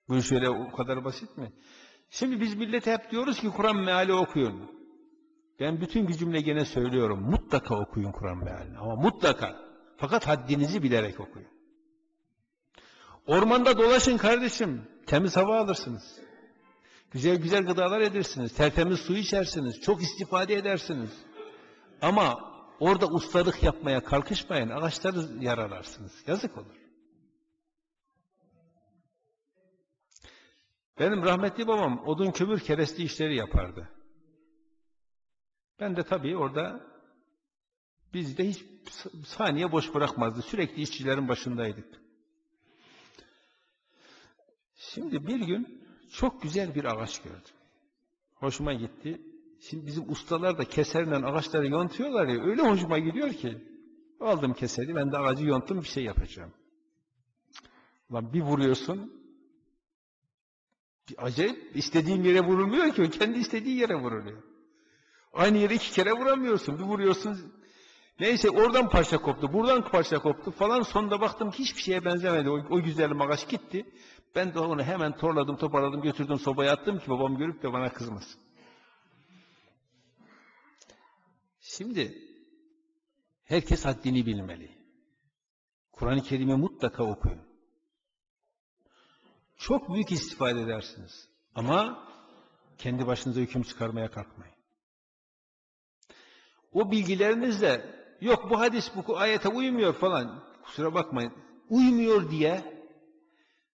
S1: Bu şöyle o kadar basit mi? Şimdi biz millete hep diyoruz ki Kur'an meali okuyun. Ben bütün gücümle gene söylüyorum. Mutlaka okuyun Kur'an mealini. Ama mutlaka. Fakat haddinizi bilerek okuyun. Ormanda dolaşın kardeşim. Temiz hava alırsınız. Güzel güzel gıdalar edersiniz. Tertemiz su içersiniz. Çok istifade edersiniz. Ama orada ustalık yapmaya kalkışmayın. Ağaçları yaralarsınız. Yazık olur. Benim rahmetli babam odun kömür keresti işleri yapardı. Ben de tabii orada biz de hiç saniye boş bırakmazdı. Sürekli işçilerin başındaydık. Şimdi bir gün çok güzel bir ağaç gördüm. Hoşuma gitti. Şimdi bizim ustalar da keserle ağaçları yontuyorlar ya öyle hoşuma gidiyor ki. Aldım keseri ben de ağacı yonttum bir şey yapacağım. Lan bir vuruyorsun bir acayip istediğin yere vurulmuyor ki kendi istediği yere vuruluyor. Aynı yere iki kere vuramıyorsun. Bir vuruyorsun Neyse oradan parça koptu, buradan parça koptu falan. Sonunda baktım ki hiçbir şeye benzemedi. O, o güzel ağaç gitti. Ben de onu hemen torladım, toparladım, götürdüm sobaya attım ki babam görüp de bana kızmasın. Şimdi herkes haddini bilmeli. Kur'an-ı Kerim'i mutlaka okuyun. Çok büyük istifade edersiniz. Ama kendi başınıza hüküm çıkarmaya kalkmayın. O bilgilerinizle yok bu hadis bu ayete uymuyor falan kusura bakmayın. Uymuyor diye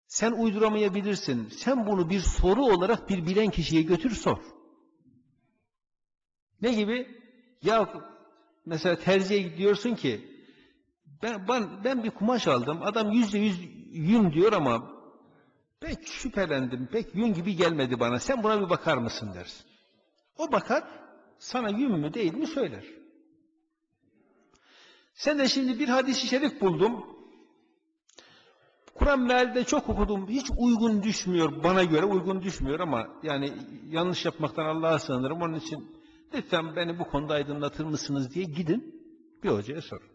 S1: sen uyduramayabilirsin. Sen bunu bir soru olarak bir bilen kişiye götür sor. Ne gibi? Ya mesela terziye gidiyorsun ki ben, ben, ben bir kumaş aldım. Adam yüzde yüz yün diyor ama pek şüphelendim. Pek yün gibi gelmedi bana. Sen buna bir bakar mısın dersin. O bakar sana yün mü değil mi söyler. Sen de şimdi bir hadis-i şerif buldum. Kur'an mealde çok okudum. Hiç uygun düşmüyor. Bana göre uygun düşmüyor ama yani yanlış yapmaktan Allah'a sığınırım. Onun için lütfen beni bu konuda aydınlatır mısınız diye gidin bir hocaya sorun.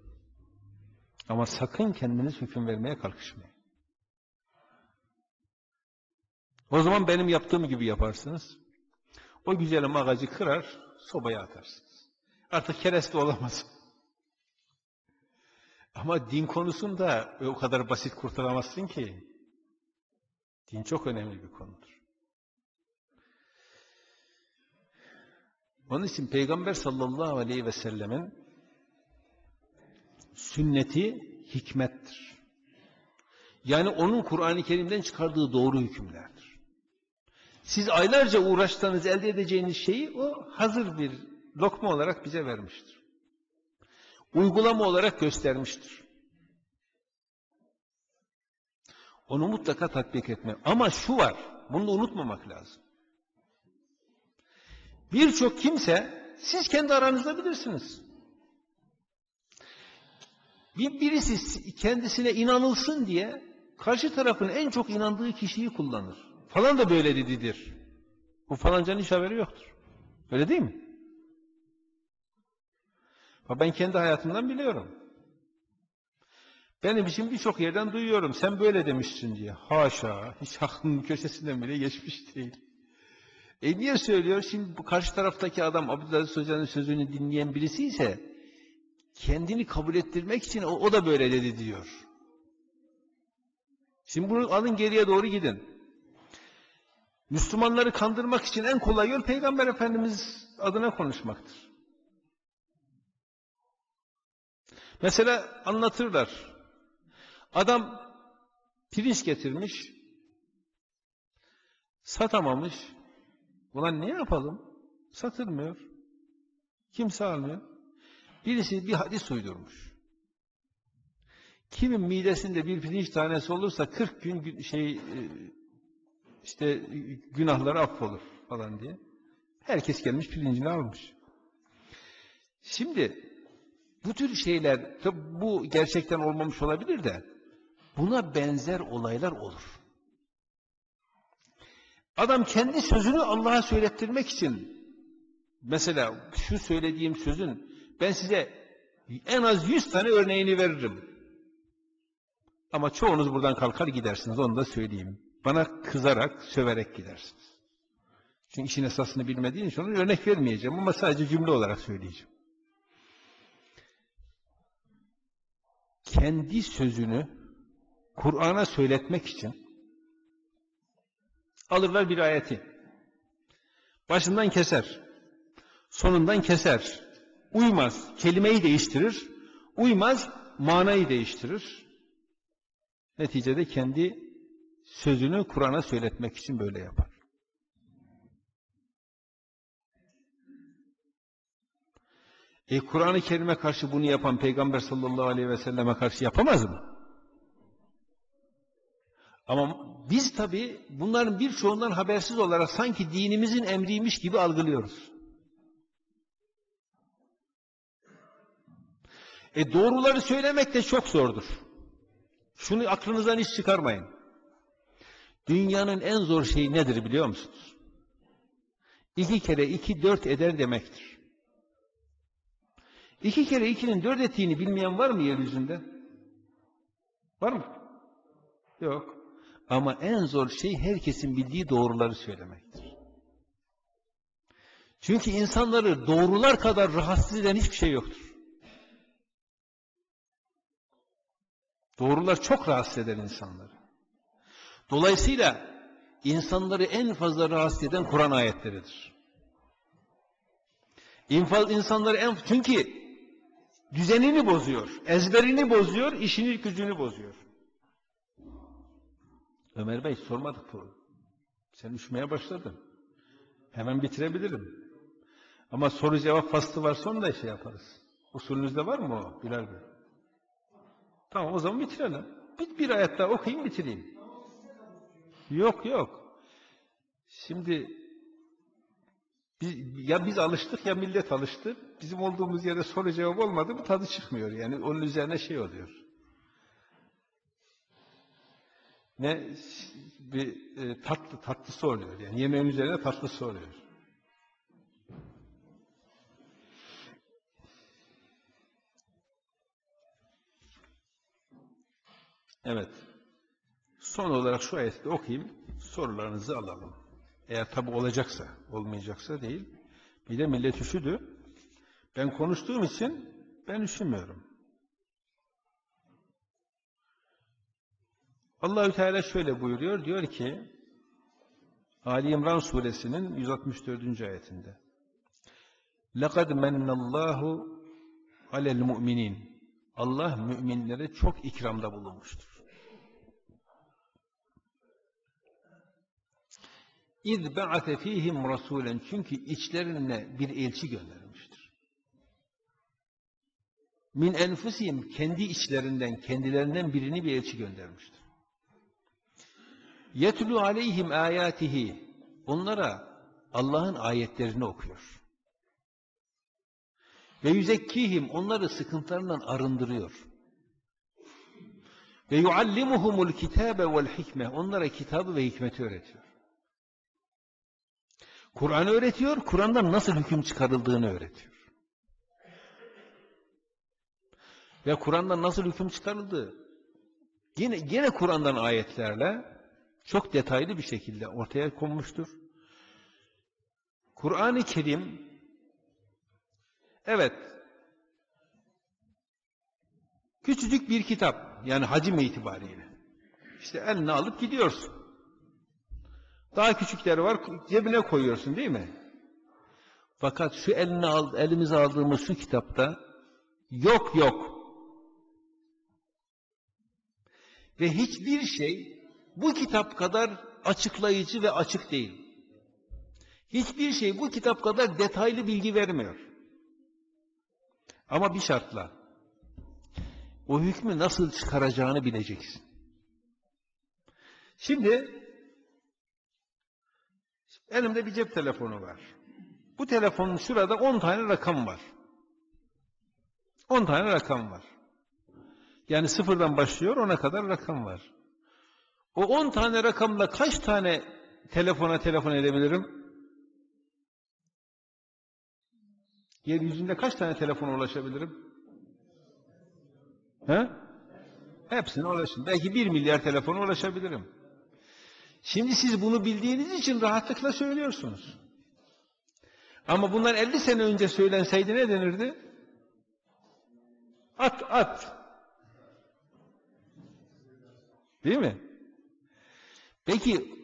S1: Ama sakın kendiniz hüküm vermeye kalkışmayın. O zaman benim yaptığım gibi yaparsınız. O güzelim ağacı kırar, sobaya atarsınız. Artık kereste olamaz. Ama din konusunda o kadar basit kurtaramazsın ki. Din çok önemli bir konudur. Onun için Peygamber sallallahu aleyhi ve sellemin sünneti hikmettir. Yani onun Kur'an-ı Kerim'den çıkardığı doğru hükümlerdir. Siz aylarca uğraşsanız elde edeceğiniz şeyi o hazır bir lokma olarak bize vermiştir. Uygulama olarak göstermiştir. Onu mutlaka tatbik etme. Ama şu var, bunu da unutmamak lazım. Birçok kimse, siz kendi aranızda bilirsiniz. Bir birisi kendisine inanılsın diye karşı tarafın en çok inandığı kişiyi kullanır. Falan da böyle dedidir. Bu falancanın hiç haberi yoktur. Öyle değil mi? Ben kendi hayatımdan biliyorum. Benim için birçok yerden duyuyorum. Sen böyle demişsin diye. Haşa. Hiç aklımın köşesinden bile geçmiş değil. E niye söylüyor? Şimdi bu karşı taraftaki adam Abdülaziz Hoca'nın sözünü dinleyen birisi ise kendini kabul ettirmek için o, o da böyle dedi diyor. Şimdi bunu alın geriye doğru gidin. Müslümanları kandırmak için en kolay yol Peygamber Efendimiz adına konuşmaktır. Mesela anlatırlar. Adam pirinç getirmiş, satamamış. Ulan ne yapalım? Satılmıyor. Kimse almıyor. Birisi bir hadis uydurmuş. Kimin midesinde bir pirinç tanesi olursa 40 gün gü- şey e, işte günahları affolur falan diye. Herkes gelmiş pirincini almış. Şimdi bu tür şeyler tabi bu gerçekten olmamış olabilir de buna benzer olaylar olur. Adam kendi sözünü Allah'a söylettirmek için mesela şu söylediğim sözün ben size en az 100 tane örneğini veririm. Ama çoğunuz buradan kalkar gidersiniz onu da söyleyeyim. Bana kızarak, söverek gidersiniz. Çünkü işin esasını bilmediğin için ona örnek vermeyeceğim ama sadece cümle olarak söyleyeceğim. Kendi sözünü Kur'an'a söyletmek için alırlar bir ayeti. Başından keser. Sonundan keser. Uymaz. Kelimeyi değiştirir. Uymaz. Manayı değiştirir. Neticede kendi sözünü Kur'an'a söyletmek için böyle yapar. E Kur'an-ı Kerim'e karşı bunu yapan Peygamber sallallahu aleyhi ve selleme karşı yapamaz mı? Ama biz tabi bunların birçoğundan habersiz olarak sanki dinimizin emriymiş gibi algılıyoruz. E doğruları söylemek de çok zordur. Şunu aklınızdan hiç çıkarmayın. Dünyanın en zor şeyi nedir biliyor musunuz? İki kere iki dört eder demektir. İki kere ikinin dört ettiğini bilmeyen var mı yeryüzünde? Var mı? Yok. Ama en zor şey herkesin bildiği doğruları söylemektir. Çünkü insanları doğrular kadar rahatsız eden hiçbir şey yoktur. Doğrular çok rahatsız eder insanları. Dolayısıyla insanları en fazla rahatsız eden Kur'an ayetleridir. İnfaz insanları en çünkü düzenini bozuyor, ezberini bozuyor, işini gücünü bozuyor. Ömer Bey sormadık bu. Sen üşümeye başladın. Hemen bitirebilirim. Ama soru cevap faslı var sonra da şey yaparız. Usulünüzde var mı o Bilal Bey? Tamam o zaman bitirelim. Bir, bir ayet daha okuyayım bitireyim. Yok yok. Şimdi biz, ya biz alıştık ya millet alıştı. Bizim olduğumuz yerde soru cevap olmadı mı tadı çıkmıyor. Yani onun üzerine şey oluyor. Ne bir e, tatlı tatlısı oluyor. Yani yemeğin üzerine tatlısı oluyor. Evet. Son olarak şu ayeti de okuyayım. Sorularınızı alalım. Eğer tabi olacaksa, olmayacaksa değil. Bir de millet üşüdü. Ben konuştuğum için ben üşümüyorum. Allahü Teala şöyle buyuruyor. Diyor ki Ali İmran suresinin 164. ayetinde. لَقَدْ مَنَّ اللّٰهُ عَلَى الْمُؤْمِنِينَ Allah müminlere çok ikramda bulunmuştur. İz ba'ate fihim rasulen çünkü içlerine bir elçi göndermiştir. Min enfusihim kendi içlerinden, kendilerinden birini bir elçi göndermiştir. Yetlu aleyhim ayatihi onlara Allah'ın ayetlerini okuyor. Ve yüzekkihim onları sıkıntılarından arındırıyor. Ve yuallimuhumul kitabe vel hikme onlara kitabı ve hikmeti öğretiyor. Kur'an'ı öğretiyor, Kur'an'dan nasıl hüküm çıkarıldığını öğretiyor. Ve Kur'an'dan nasıl hüküm çıkarıldığı yine, yine Kur'an'dan ayetlerle çok detaylı bir şekilde ortaya konmuştur. Kur'an-ı Kerim evet küçücük bir kitap yani hacim itibariyle işte eline alıp gidiyorsun. Daha küçükleri var cebine koyuyorsun değil mi? Fakat şu eline al, elimize aldığımız şu kitapta yok yok. Ve hiçbir şey bu kitap kadar açıklayıcı ve açık değil. Hiçbir şey bu kitap kadar detaylı bilgi vermiyor. Ama bir şartla. O hükmü nasıl çıkaracağını bileceksin. Şimdi elimde bir cep telefonu var. Bu telefonun şurada 10 tane rakam var. 10 tane rakam var. Yani sıfırdan başlıyor ona kadar rakam var. O 10 tane rakamla kaç tane telefona telefon edebilirim? Yeryüzünde kaç tane telefona ulaşabilirim? He? Hepsine ulaşın. Belki bir milyar telefona ulaşabilirim. Şimdi siz bunu bildiğiniz için rahatlıkla söylüyorsunuz. Ama bunlar 50 sene önce söylenseydi ne denirdi? At, at. Değil mi? Peki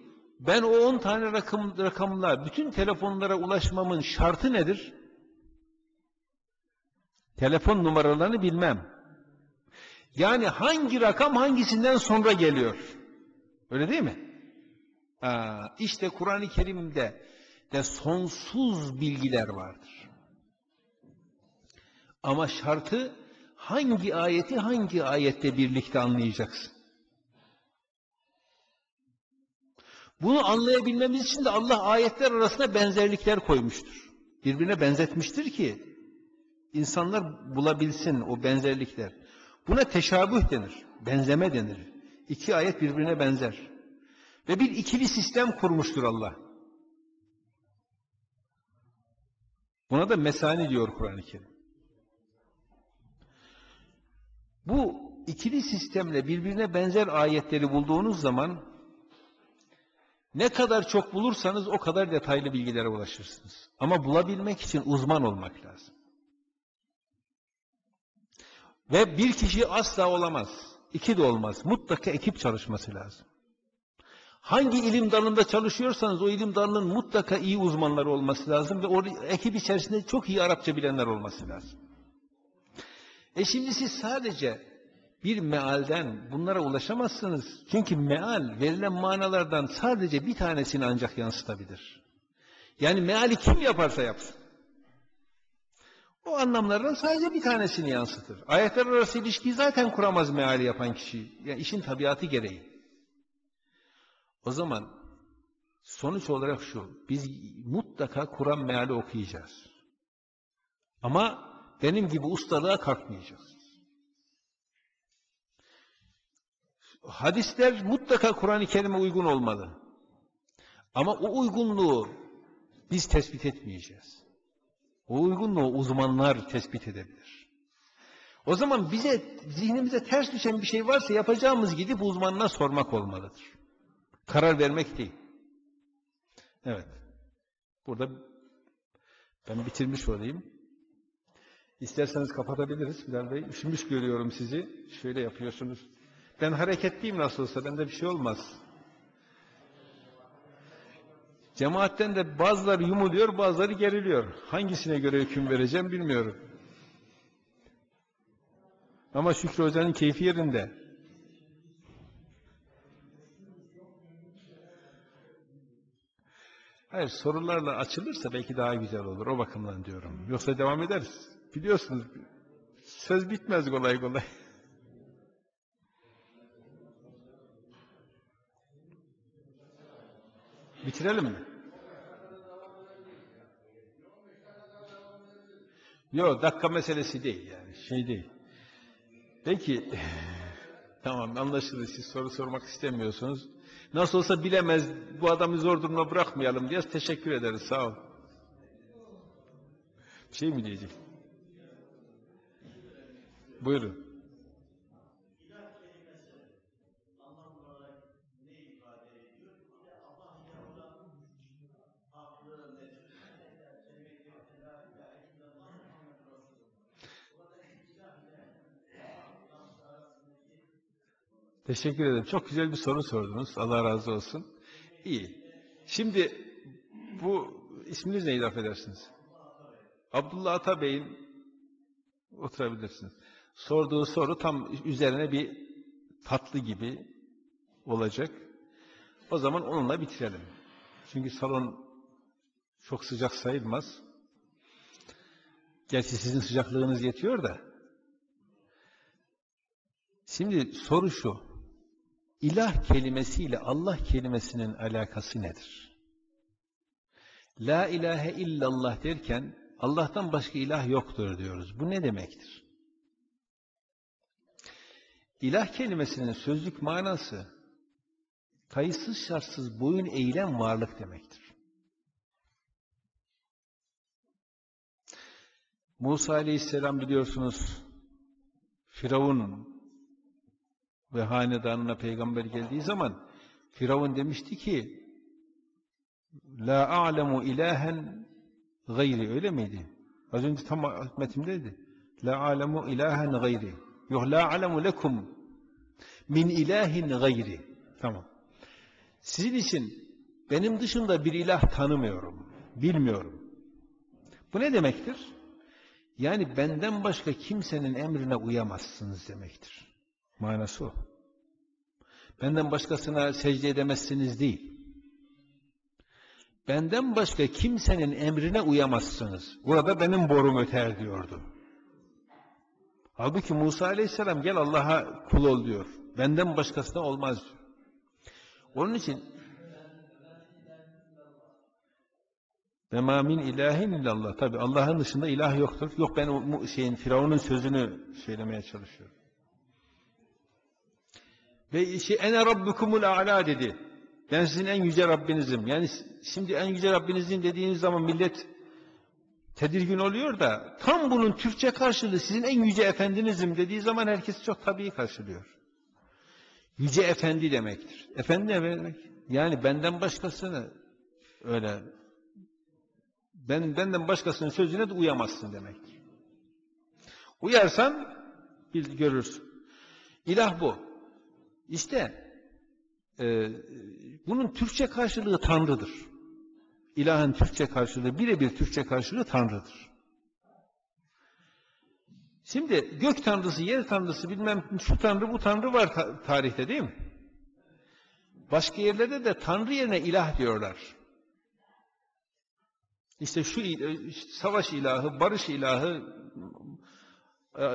S1: ben o 10 tane rakam, rakamla bütün telefonlara ulaşmamın şartı nedir? Telefon numaralarını bilmem. Yani hangi rakam hangisinden sonra geliyor? Öyle değil mi? Aa, işte Kur'an-ı Kerim'de de sonsuz bilgiler vardır. Ama şartı hangi ayeti hangi ayette birlikte anlayacaksın. Bunu anlayabilmemiz için de Allah ayetler arasında benzerlikler koymuştur. Birbirine benzetmiştir ki insanlar bulabilsin o benzerlikler. Buna teşabüh denir, benzeme denir. İki ayet birbirine benzer. Ve bir ikili sistem kurmuştur Allah. Buna da mesani diyor Kur'an-ı Kerim. Bu ikili sistemle birbirine benzer ayetleri bulduğunuz zaman ne kadar çok bulursanız o kadar detaylı bilgilere ulaşırsınız. Ama bulabilmek için uzman olmak lazım. Ve bir kişi asla olamaz. İki de olmaz. Mutlaka ekip çalışması lazım. Hangi ilim dalında çalışıyorsanız o ilim dalının mutlaka iyi uzmanları olması lazım ve o ekip içerisinde çok iyi Arapça bilenler olması lazım. E şimdi siz sadece bir mealden bunlara ulaşamazsınız. Çünkü meal verilen manalardan sadece bir tanesini ancak yansıtabilir. Yani meali kim yaparsa yapsın. O anlamlardan sadece bir tanesini yansıtır. Ayetler arası ilişkiyi zaten kuramaz meali yapan kişi. Yani işin tabiatı gereği. O zaman sonuç olarak şu, biz mutlaka Kur'an meali okuyacağız. Ama benim gibi ustalığa kalkmayacağız. Hadisler mutlaka Kur'an-ı Kerim'e uygun olmalı. Ama o uygunluğu biz tespit etmeyeceğiz. O uygunluğu uzmanlar tespit edebilir. O zaman bize, zihnimize ters düşen bir şey varsa yapacağımız gidip uzmanına sormak olmalıdır. Karar vermek değil. Evet. Burada ben bitirmiş olayım. İsterseniz kapatabiliriz Bilal Bey. Üşümüş görüyorum sizi. Şöyle yapıyorsunuz. Ben hareketliyim nasıl olsa. Bende bir şey olmaz. Cemaatten de bazıları yumuluyor, bazıları geriliyor. Hangisine göre hüküm vereceğim bilmiyorum. Ama Şükrü Hoca'nın keyfi yerinde. Hayır, sorularla açılırsa belki daha güzel olur. O bakımdan diyorum. Yoksa devam ederiz. Biliyorsunuz, söz bitmez kolay kolay. Bitirelim mi? Yok, dakika meselesi değil yani. Şey değil. Peki, tamam anlaşıldı. Siz soru sormak istemiyorsunuz. Nasıl olsa bilemez, bu adamı zor durumda bırakmayalım diye teşekkür ederiz. Sağ ol. Bir şey mi diyecek? Buyurun. Teşekkür ederim. Çok güzel bir soru sordunuz. Allah razı olsun. İyi. Şimdi bu isminiz neydi affedersiniz? Abdullah Atabey'in oturabilirsiniz. Sorduğu soru tam üzerine bir tatlı gibi olacak. O zaman onunla bitirelim. Çünkü salon çok sıcak sayılmaz. Gerçi sizin sıcaklığınız yetiyor da. Şimdi soru şu. İlah kelimesiyle Allah kelimesinin alakası nedir? La ilahe illallah derken Allah'tan başka ilah yoktur diyoruz. Bu ne demektir? İlah kelimesinin sözlük manası kayıtsız şartsız boyun eğilen varlık demektir. Musa aleyhisselam biliyorsunuz Firavun ve hanedanına peygamber geldiği zaman Firavun demişti ki La a'lemu ilahen gayri öyle miydi? Az önce tam metindeydi. La a'lemu ilahen gayri. Yok la a'lemu lekum min ilahin gayri. Tamam. Sizin için benim dışında bir ilah tanımıyorum. Bilmiyorum. Bu ne demektir? Yani benden başka kimsenin emrine uyamazsınız demektir. Manası o. Benden başkasına secde edemezsiniz değil. Benden başka kimsenin emrine uyamazsınız. Burada benim borum öter diyordu. Halbuki Musa aleyhisselam gel Allah'a kul ol diyor. Benden başkasına olmaz diyor. Onun için ve ma min ilahin illallah. Tabi Allah'ın dışında ilah yoktur. Yok ben o şeyin Firavun'un sözünü söylemeye çalışıyorum. Ve şey ene rabbukumul a'la dedi. Ben sizin en yüce Rabbinizim. Yani şimdi en yüce Rabbinizin dediğiniz zaman millet tedirgin oluyor da tam bunun Türkçe karşılığı sizin en yüce efendinizim dediği zaman herkes çok tabii karşılıyor. Yüce efendi demektir. Efendi demek? Yani benden başkasını öyle ben benden başkasının sözüne de uyamazsın demektir. Uyarsan bil, görürsün. İlah bu. İşte e, bunun Türkçe karşılığı Tanrı'dır. İlahın Türkçe karşılığı, birebir Türkçe karşılığı Tanrı'dır. Şimdi gök tanrısı, yer tanrısı, bilmem şu tanrı, bu tanrı var ta tarihte değil mi? Başka yerlerde de tanrı yerine ilah diyorlar. İşte şu savaş ilahı, barış ilahı,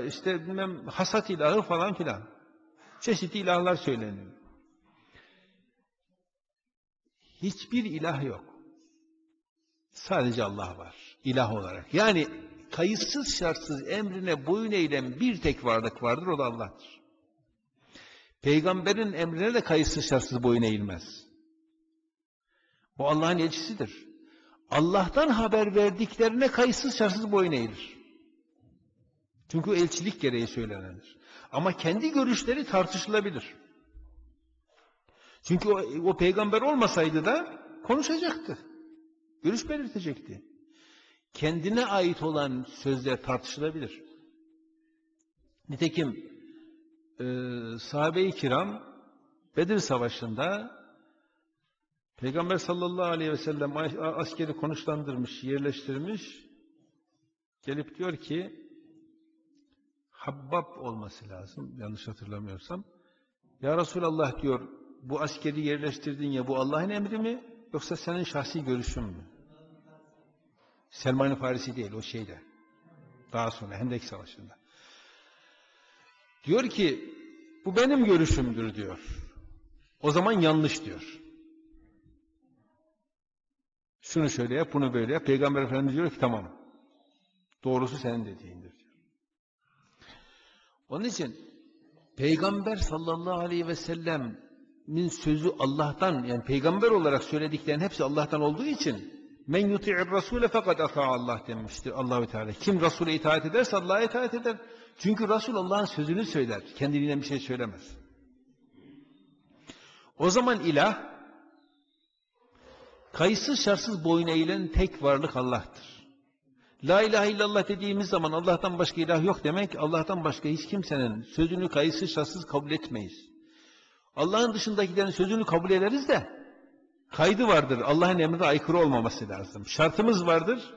S1: işte bilmem hasat ilahı falan filan. Çeşitli ilahlar söyleniyor. Hiçbir ilah yok. Sadece Allah var. İlah olarak. Yani kayıtsız şartsız emrine boyun eğilen bir tek varlık vardır. O da Allah'tır. Peygamberin emrine de kayıtsız şartsız boyun eğilmez. O Allah'ın elçisidir. Allah'tan haber verdiklerine kayıtsız şartsız boyun eğilir. Çünkü elçilik gereği söylenendir. Ama kendi görüşleri tartışılabilir. Çünkü o, o peygamber olmasaydı da konuşacaktı. Görüş belirtecekti. Kendine ait olan sözler tartışılabilir. Nitekim e, sahabe-i kiram Bedir Savaşı'nda Peygamber sallallahu aleyhi ve sellem askeri konuşlandırmış, yerleştirmiş. Gelip diyor ki Habbab olması lazım yanlış hatırlamıyorsam. Ya Resulallah diyor bu askeri yerleştirdin ya bu Allah'ın emri mi yoksa senin şahsi görüşün mü? Selman-ı Farisi değil o şeyde. Daha sonra Hendek Savaşı'nda. Diyor ki bu benim görüşümdür diyor. O zaman yanlış diyor. Şunu şöyle yap, bunu böyle yap. Peygamber Efendimiz diyor ki tamam. Doğrusu senin dediğindir. Onun için Peygamber sallallahu aleyhi ve sellemin sözü Allah'tan yani peygamber olarak söylediklerinin hepsi Allah'tan olduğu için men yuti'ir rasule fakat ata Allah demiştir Allahü Teala. Kim Resul'e itaat ederse Allah'a itaat eder. Çünkü Resul Allah'ın sözünü söyler. Kendiliğinden bir şey söylemez. O zaman ilah kayıtsız şartsız boyun eğilen tek varlık Allah'tır. La ilahe illallah dediğimiz zaman Allah'tan başka ilah yok demek, Allah'tan başka hiç kimsenin sözünü kayıtsız şartsız kabul etmeyiz. Allah'ın dışındakilerin sözünü kabul ederiz de, kaydı vardır. Allah'ın emrine aykırı olmaması lazım. Şartımız vardır.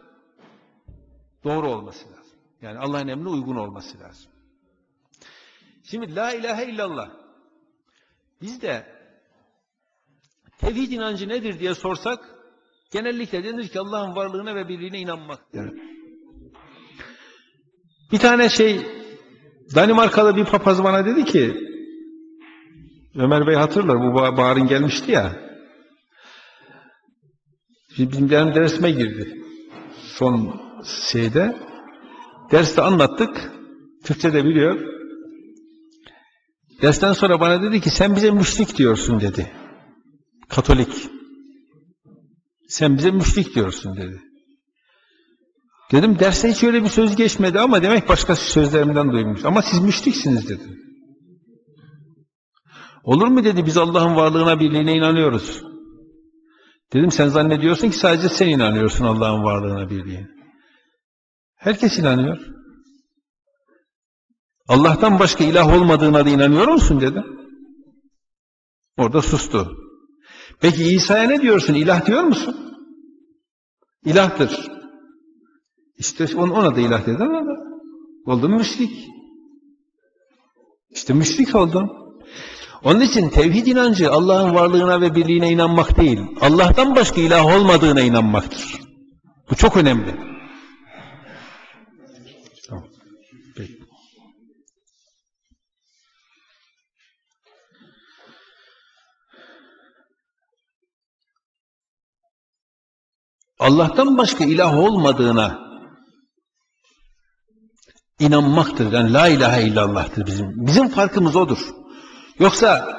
S1: Doğru olması lazım. Yani Allah'ın emrine uygun olması lazım. Şimdi la ilahe illallah. Biz de tevhid inancı nedir diye sorsak genellikle denir ki Allah'ın varlığına ve birliğine inanmak der. Bir tane şey Danimarkalı bir papaz bana dedi ki Ömer Bey hatırlar bu ba- Bahar'ın gelmişti ya bizim dersime girdi. Son şeyde. Derste anlattık. Türkçe de biliyor. Dersten sonra bana dedi ki sen bize müşrik diyorsun dedi. Katolik. Sen bize müşrik diyorsun dedi. Dedim derste hiç öyle bir söz geçmedi ama demek başka sözlerimden duymuş. Ama siz müşriksiniz dedim. Olur mu dedi biz Allah'ın varlığına birliğine inanıyoruz. Dedim sen zannediyorsun ki sadece sen inanıyorsun Allah'ın varlığına birliğine. Herkes inanıyor. Allah'tan başka ilah olmadığına da inanıyor musun dedim. Orada sustu. Peki İsa'ya ne diyorsun? İlah diyor musun? İlahtır. İşte ona, ona da ilah dedin ona da. Oldun müşrik. İşte müşrik oldun. Onun için tevhid inancı Allah'ın varlığına ve birliğine inanmak değil. Allah'tan başka ilah olmadığına inanmaktır. Bu çok önemli. Allah'tan başka ilah olmadığına inanmaktır. Yani la ilahe illallah'tır bizim. Bizim farkımız odur. Yoksa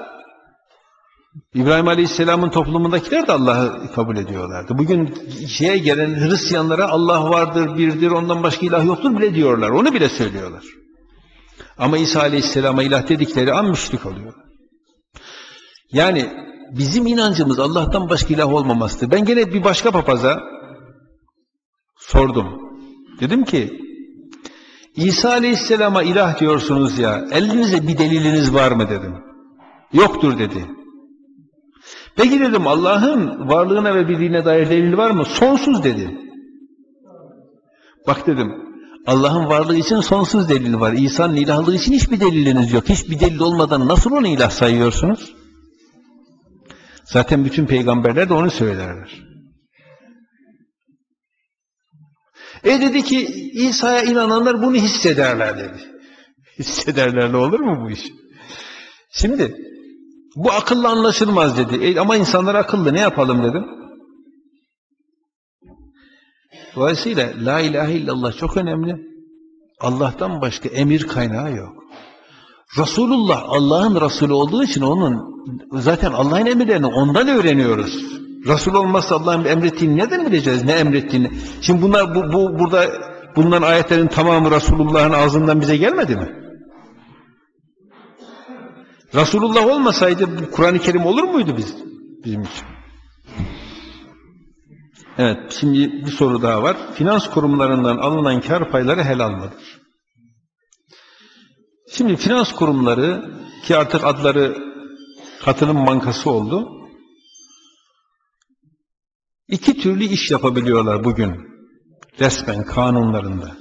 S1: İbrahim Aleyhisselam'ın toplumundakiler de Allah'ı kabul ediyorlardı. Bugün şeye gelen Hristiyanlara Allah vardır, birdir, ondan başka ilah yoktur bile diyorlar. Onu bile söylüyorlar. Ama İsa Aleyhisselam'a ilah dedikleri an müşrik oluyor. Yani bizim inancımız Allah'tan başka ilah olmamasıdır. Ben gene bir başka papaza sordum. Dedim ki İsa Aleyhisselam'a ilah diyorsunuz ya, elinizde bir deliliniz var mı dedim. Yoktur dedi. Peki dedim Allah'ın varlığına ve birliğine dair delil var mı? Sonsuz dedi. Bak dedim Allah'ın varlığı için sonsuz delil var. İsa'nın ilahlığı için hiçbir deliliniz yok. Hiçbir delil olmadan nasıl onu ilah sayıyorsunuz? Zaten bütün peygamberler de onu söylerler. E dedi ki İsa'ya inananlar bunu hissederler dedi. Hissederlerle olur mu bu iş? Şimdi bu akılla anlaşılmaz dedi. E, ama insanlar akıllı ne yapalım dedim. Dolayısıyla la ilahe illallah çok önemli. Allah'tan başka emir kaynağı yok. Resulullah Allah'ın Resulü olduğu için onun zaten Allah'ın emirlerini ondan öğreniyoruz. Resul olmazsa Allah'ın emrettiğini neden bileceğiz? Ne emrettiğini? Şimdi bunlar bu, bu burada bunların ayetlerin tamamı Resulullah'ın ağzından bize gelmedi mi? Resulullah olmasaydı Kur'an-ı Kerim olur muydu biz bizim için? Evet, şimdi bir soru daha var. Finans kurumlarından alınan kar payları helal mıdır? Şimdi finans kurumları ki artık adları katılım bankası oldu. İki türlü iş yapabiliyorlar bugün resmen kanunlarında.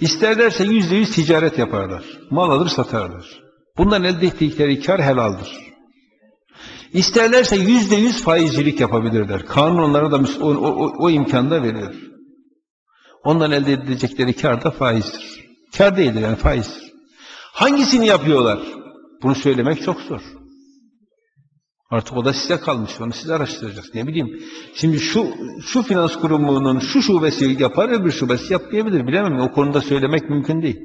S1: İsterlerse yüzde yüz ticaret yaparlar. Mal alır satarlar. Bundan elde ettikleri kar helaldir. İsterlerse yüzde yüz faizcilik yapabilirler. Kanun onlara da o, o, o imkanı da veriyor. Ondan elde edilecekleri kar da faizdir. Kar değildir yani faizdir. Hangisini yapıyorlar? Bunu söylemek çok zor. Artık o da size kalmış. Onu siz araştıracaksınız. Ne bileyim. Şimdi şu şu finans kurumunun şu şubesi yapar, öbür şubesi yapmayabilir. Bilemem. O konuda söylemek mümkün değil.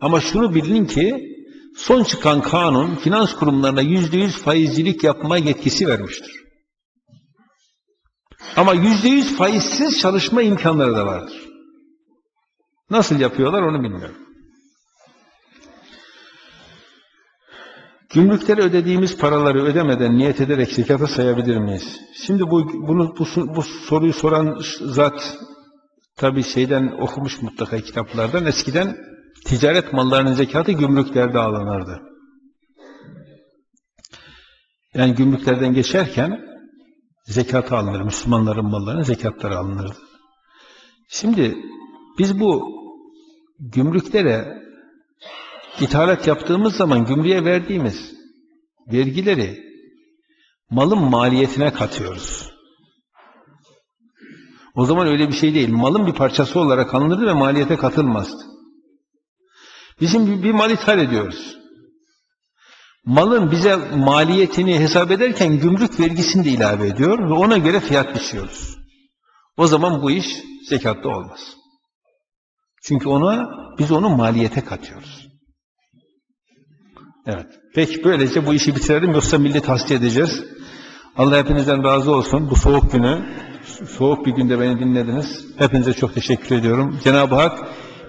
S1: Ama şunu bilin ki son çıkan kanun finans kurumlarına yüzde yüz faizcilik yapma yetkisi vermiştir. Ama yüzde yüz faizsiz çalışma imkanları da vardır. Nasıl yapıyorlar onu bilmiyorum. Gümrüklere ödediğimiz paraları ödemeden niyet ederek zekata sayabilir miyiz? Şimdi bu bunu bu, bu soruyu soran zat tabi şeyden okumuş mutlaka kitaplardan eskiden ticaret mallarının zekatı gümrüklerde alınırdı. Yani gümrüklerden geçerken Zekatı alınır. Müslümanların mallarının zekatları alınırdı. Şimdi biz bu gümrüklere ithalat yaptığımız zaman gümrüğe verdiğimiz vergileri malın maliyetine katıyoruz. O zaman öyle bir şey değil. Malın bir parçası olarak alınırdı ve maliyete katılmazdı. Bizim bir, mal ithal ediyoruz. Malın bize maliyetini hesap ederken gümrük vergisini de ilave ediyor ve ona göre fiyat biçiyoruz. O zaman bu iş zekatta olmaz. Çünkü ona biz onu maliyete katıyoruz. Evet. Peki böylece bu işi bitirelim yoksa millet hasta edeceğiz. Allah hepinizden razı olsun. Bu soğuk günü, soğuk bir günde beni dinlediniz. Hepinize çok teşekkür ediyorum. Cenab-ı Hak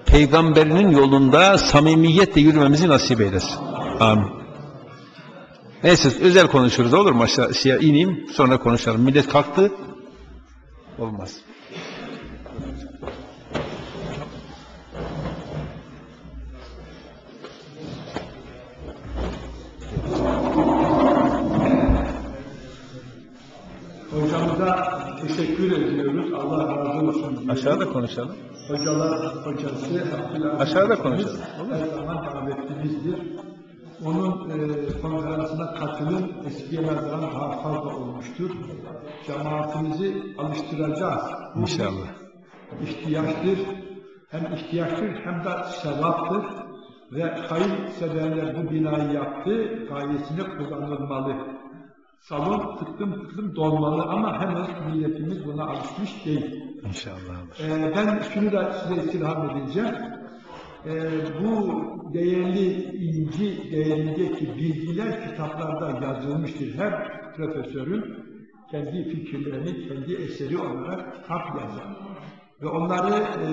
S1: peygamberinin yolunda samimiyetle yürümemizi nasip eylesin. Amin. Neyse özel konuşuruz olur mu? Aşağıya ineyim sonra konuşalım. Millet kalktı. Olmaz.
S2: Hocamıza teşekkür ediyoruz. Allah razı olsun. diyoruz.
S1: Aşağıda konuşalım.
S2: Hocalar hocası Abdülhamid
S1: Aşağıda konuşalım?
S2: Her zaman davetlimizdir. Onun e, konferansına katılım eskiye nazaran daha fazla olmuştur. Cemaatimizi alıştıracağız. Bu
S1: İnşallah.
S2: ihtiyaçtır. Hem ihtiyaçtır hem de sevaptır. Ve hayır severler bu binayı yaptı, gayesine kullanılmalı. Salon tıklım tıklım dolmalı ama henüz milletimiz buna alışmış değil.
S1: İnşallah.
S2: Ee, ben şunu da size istirham edeceğim. Ee, bu değerli inci değerindeki bilgiler kitaplarda yazılmıştır. Her profesörün kendi fikirlerini kendi eseri olarak kitap yazar. Ve onları e,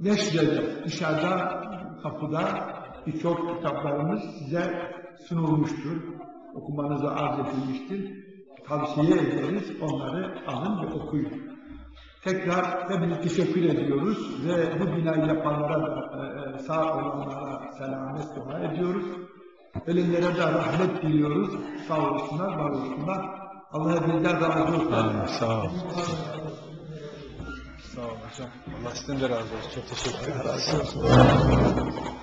S2: neşreder. Dışarıda kapıda birçok kitaplarımız size sunulmuştur. Okumanızı arz edilmiştir. Tavsiye ederiz. Onları alın ve okuyun. Tekrar hepinize teşekkür ediyoruz ve bu binayı yapanlara da e, e, sağ olanlara selamet dua ediyoruz. Ölümlere de rahmet diliyoruz. Sağ olsunlar, var olsunlar. Allah hepinizden razı olsun.
S1: Amin. Sağ ol. Sağ ol hocam. Allah sizden de razı olsun. Çok teşekkür ederim.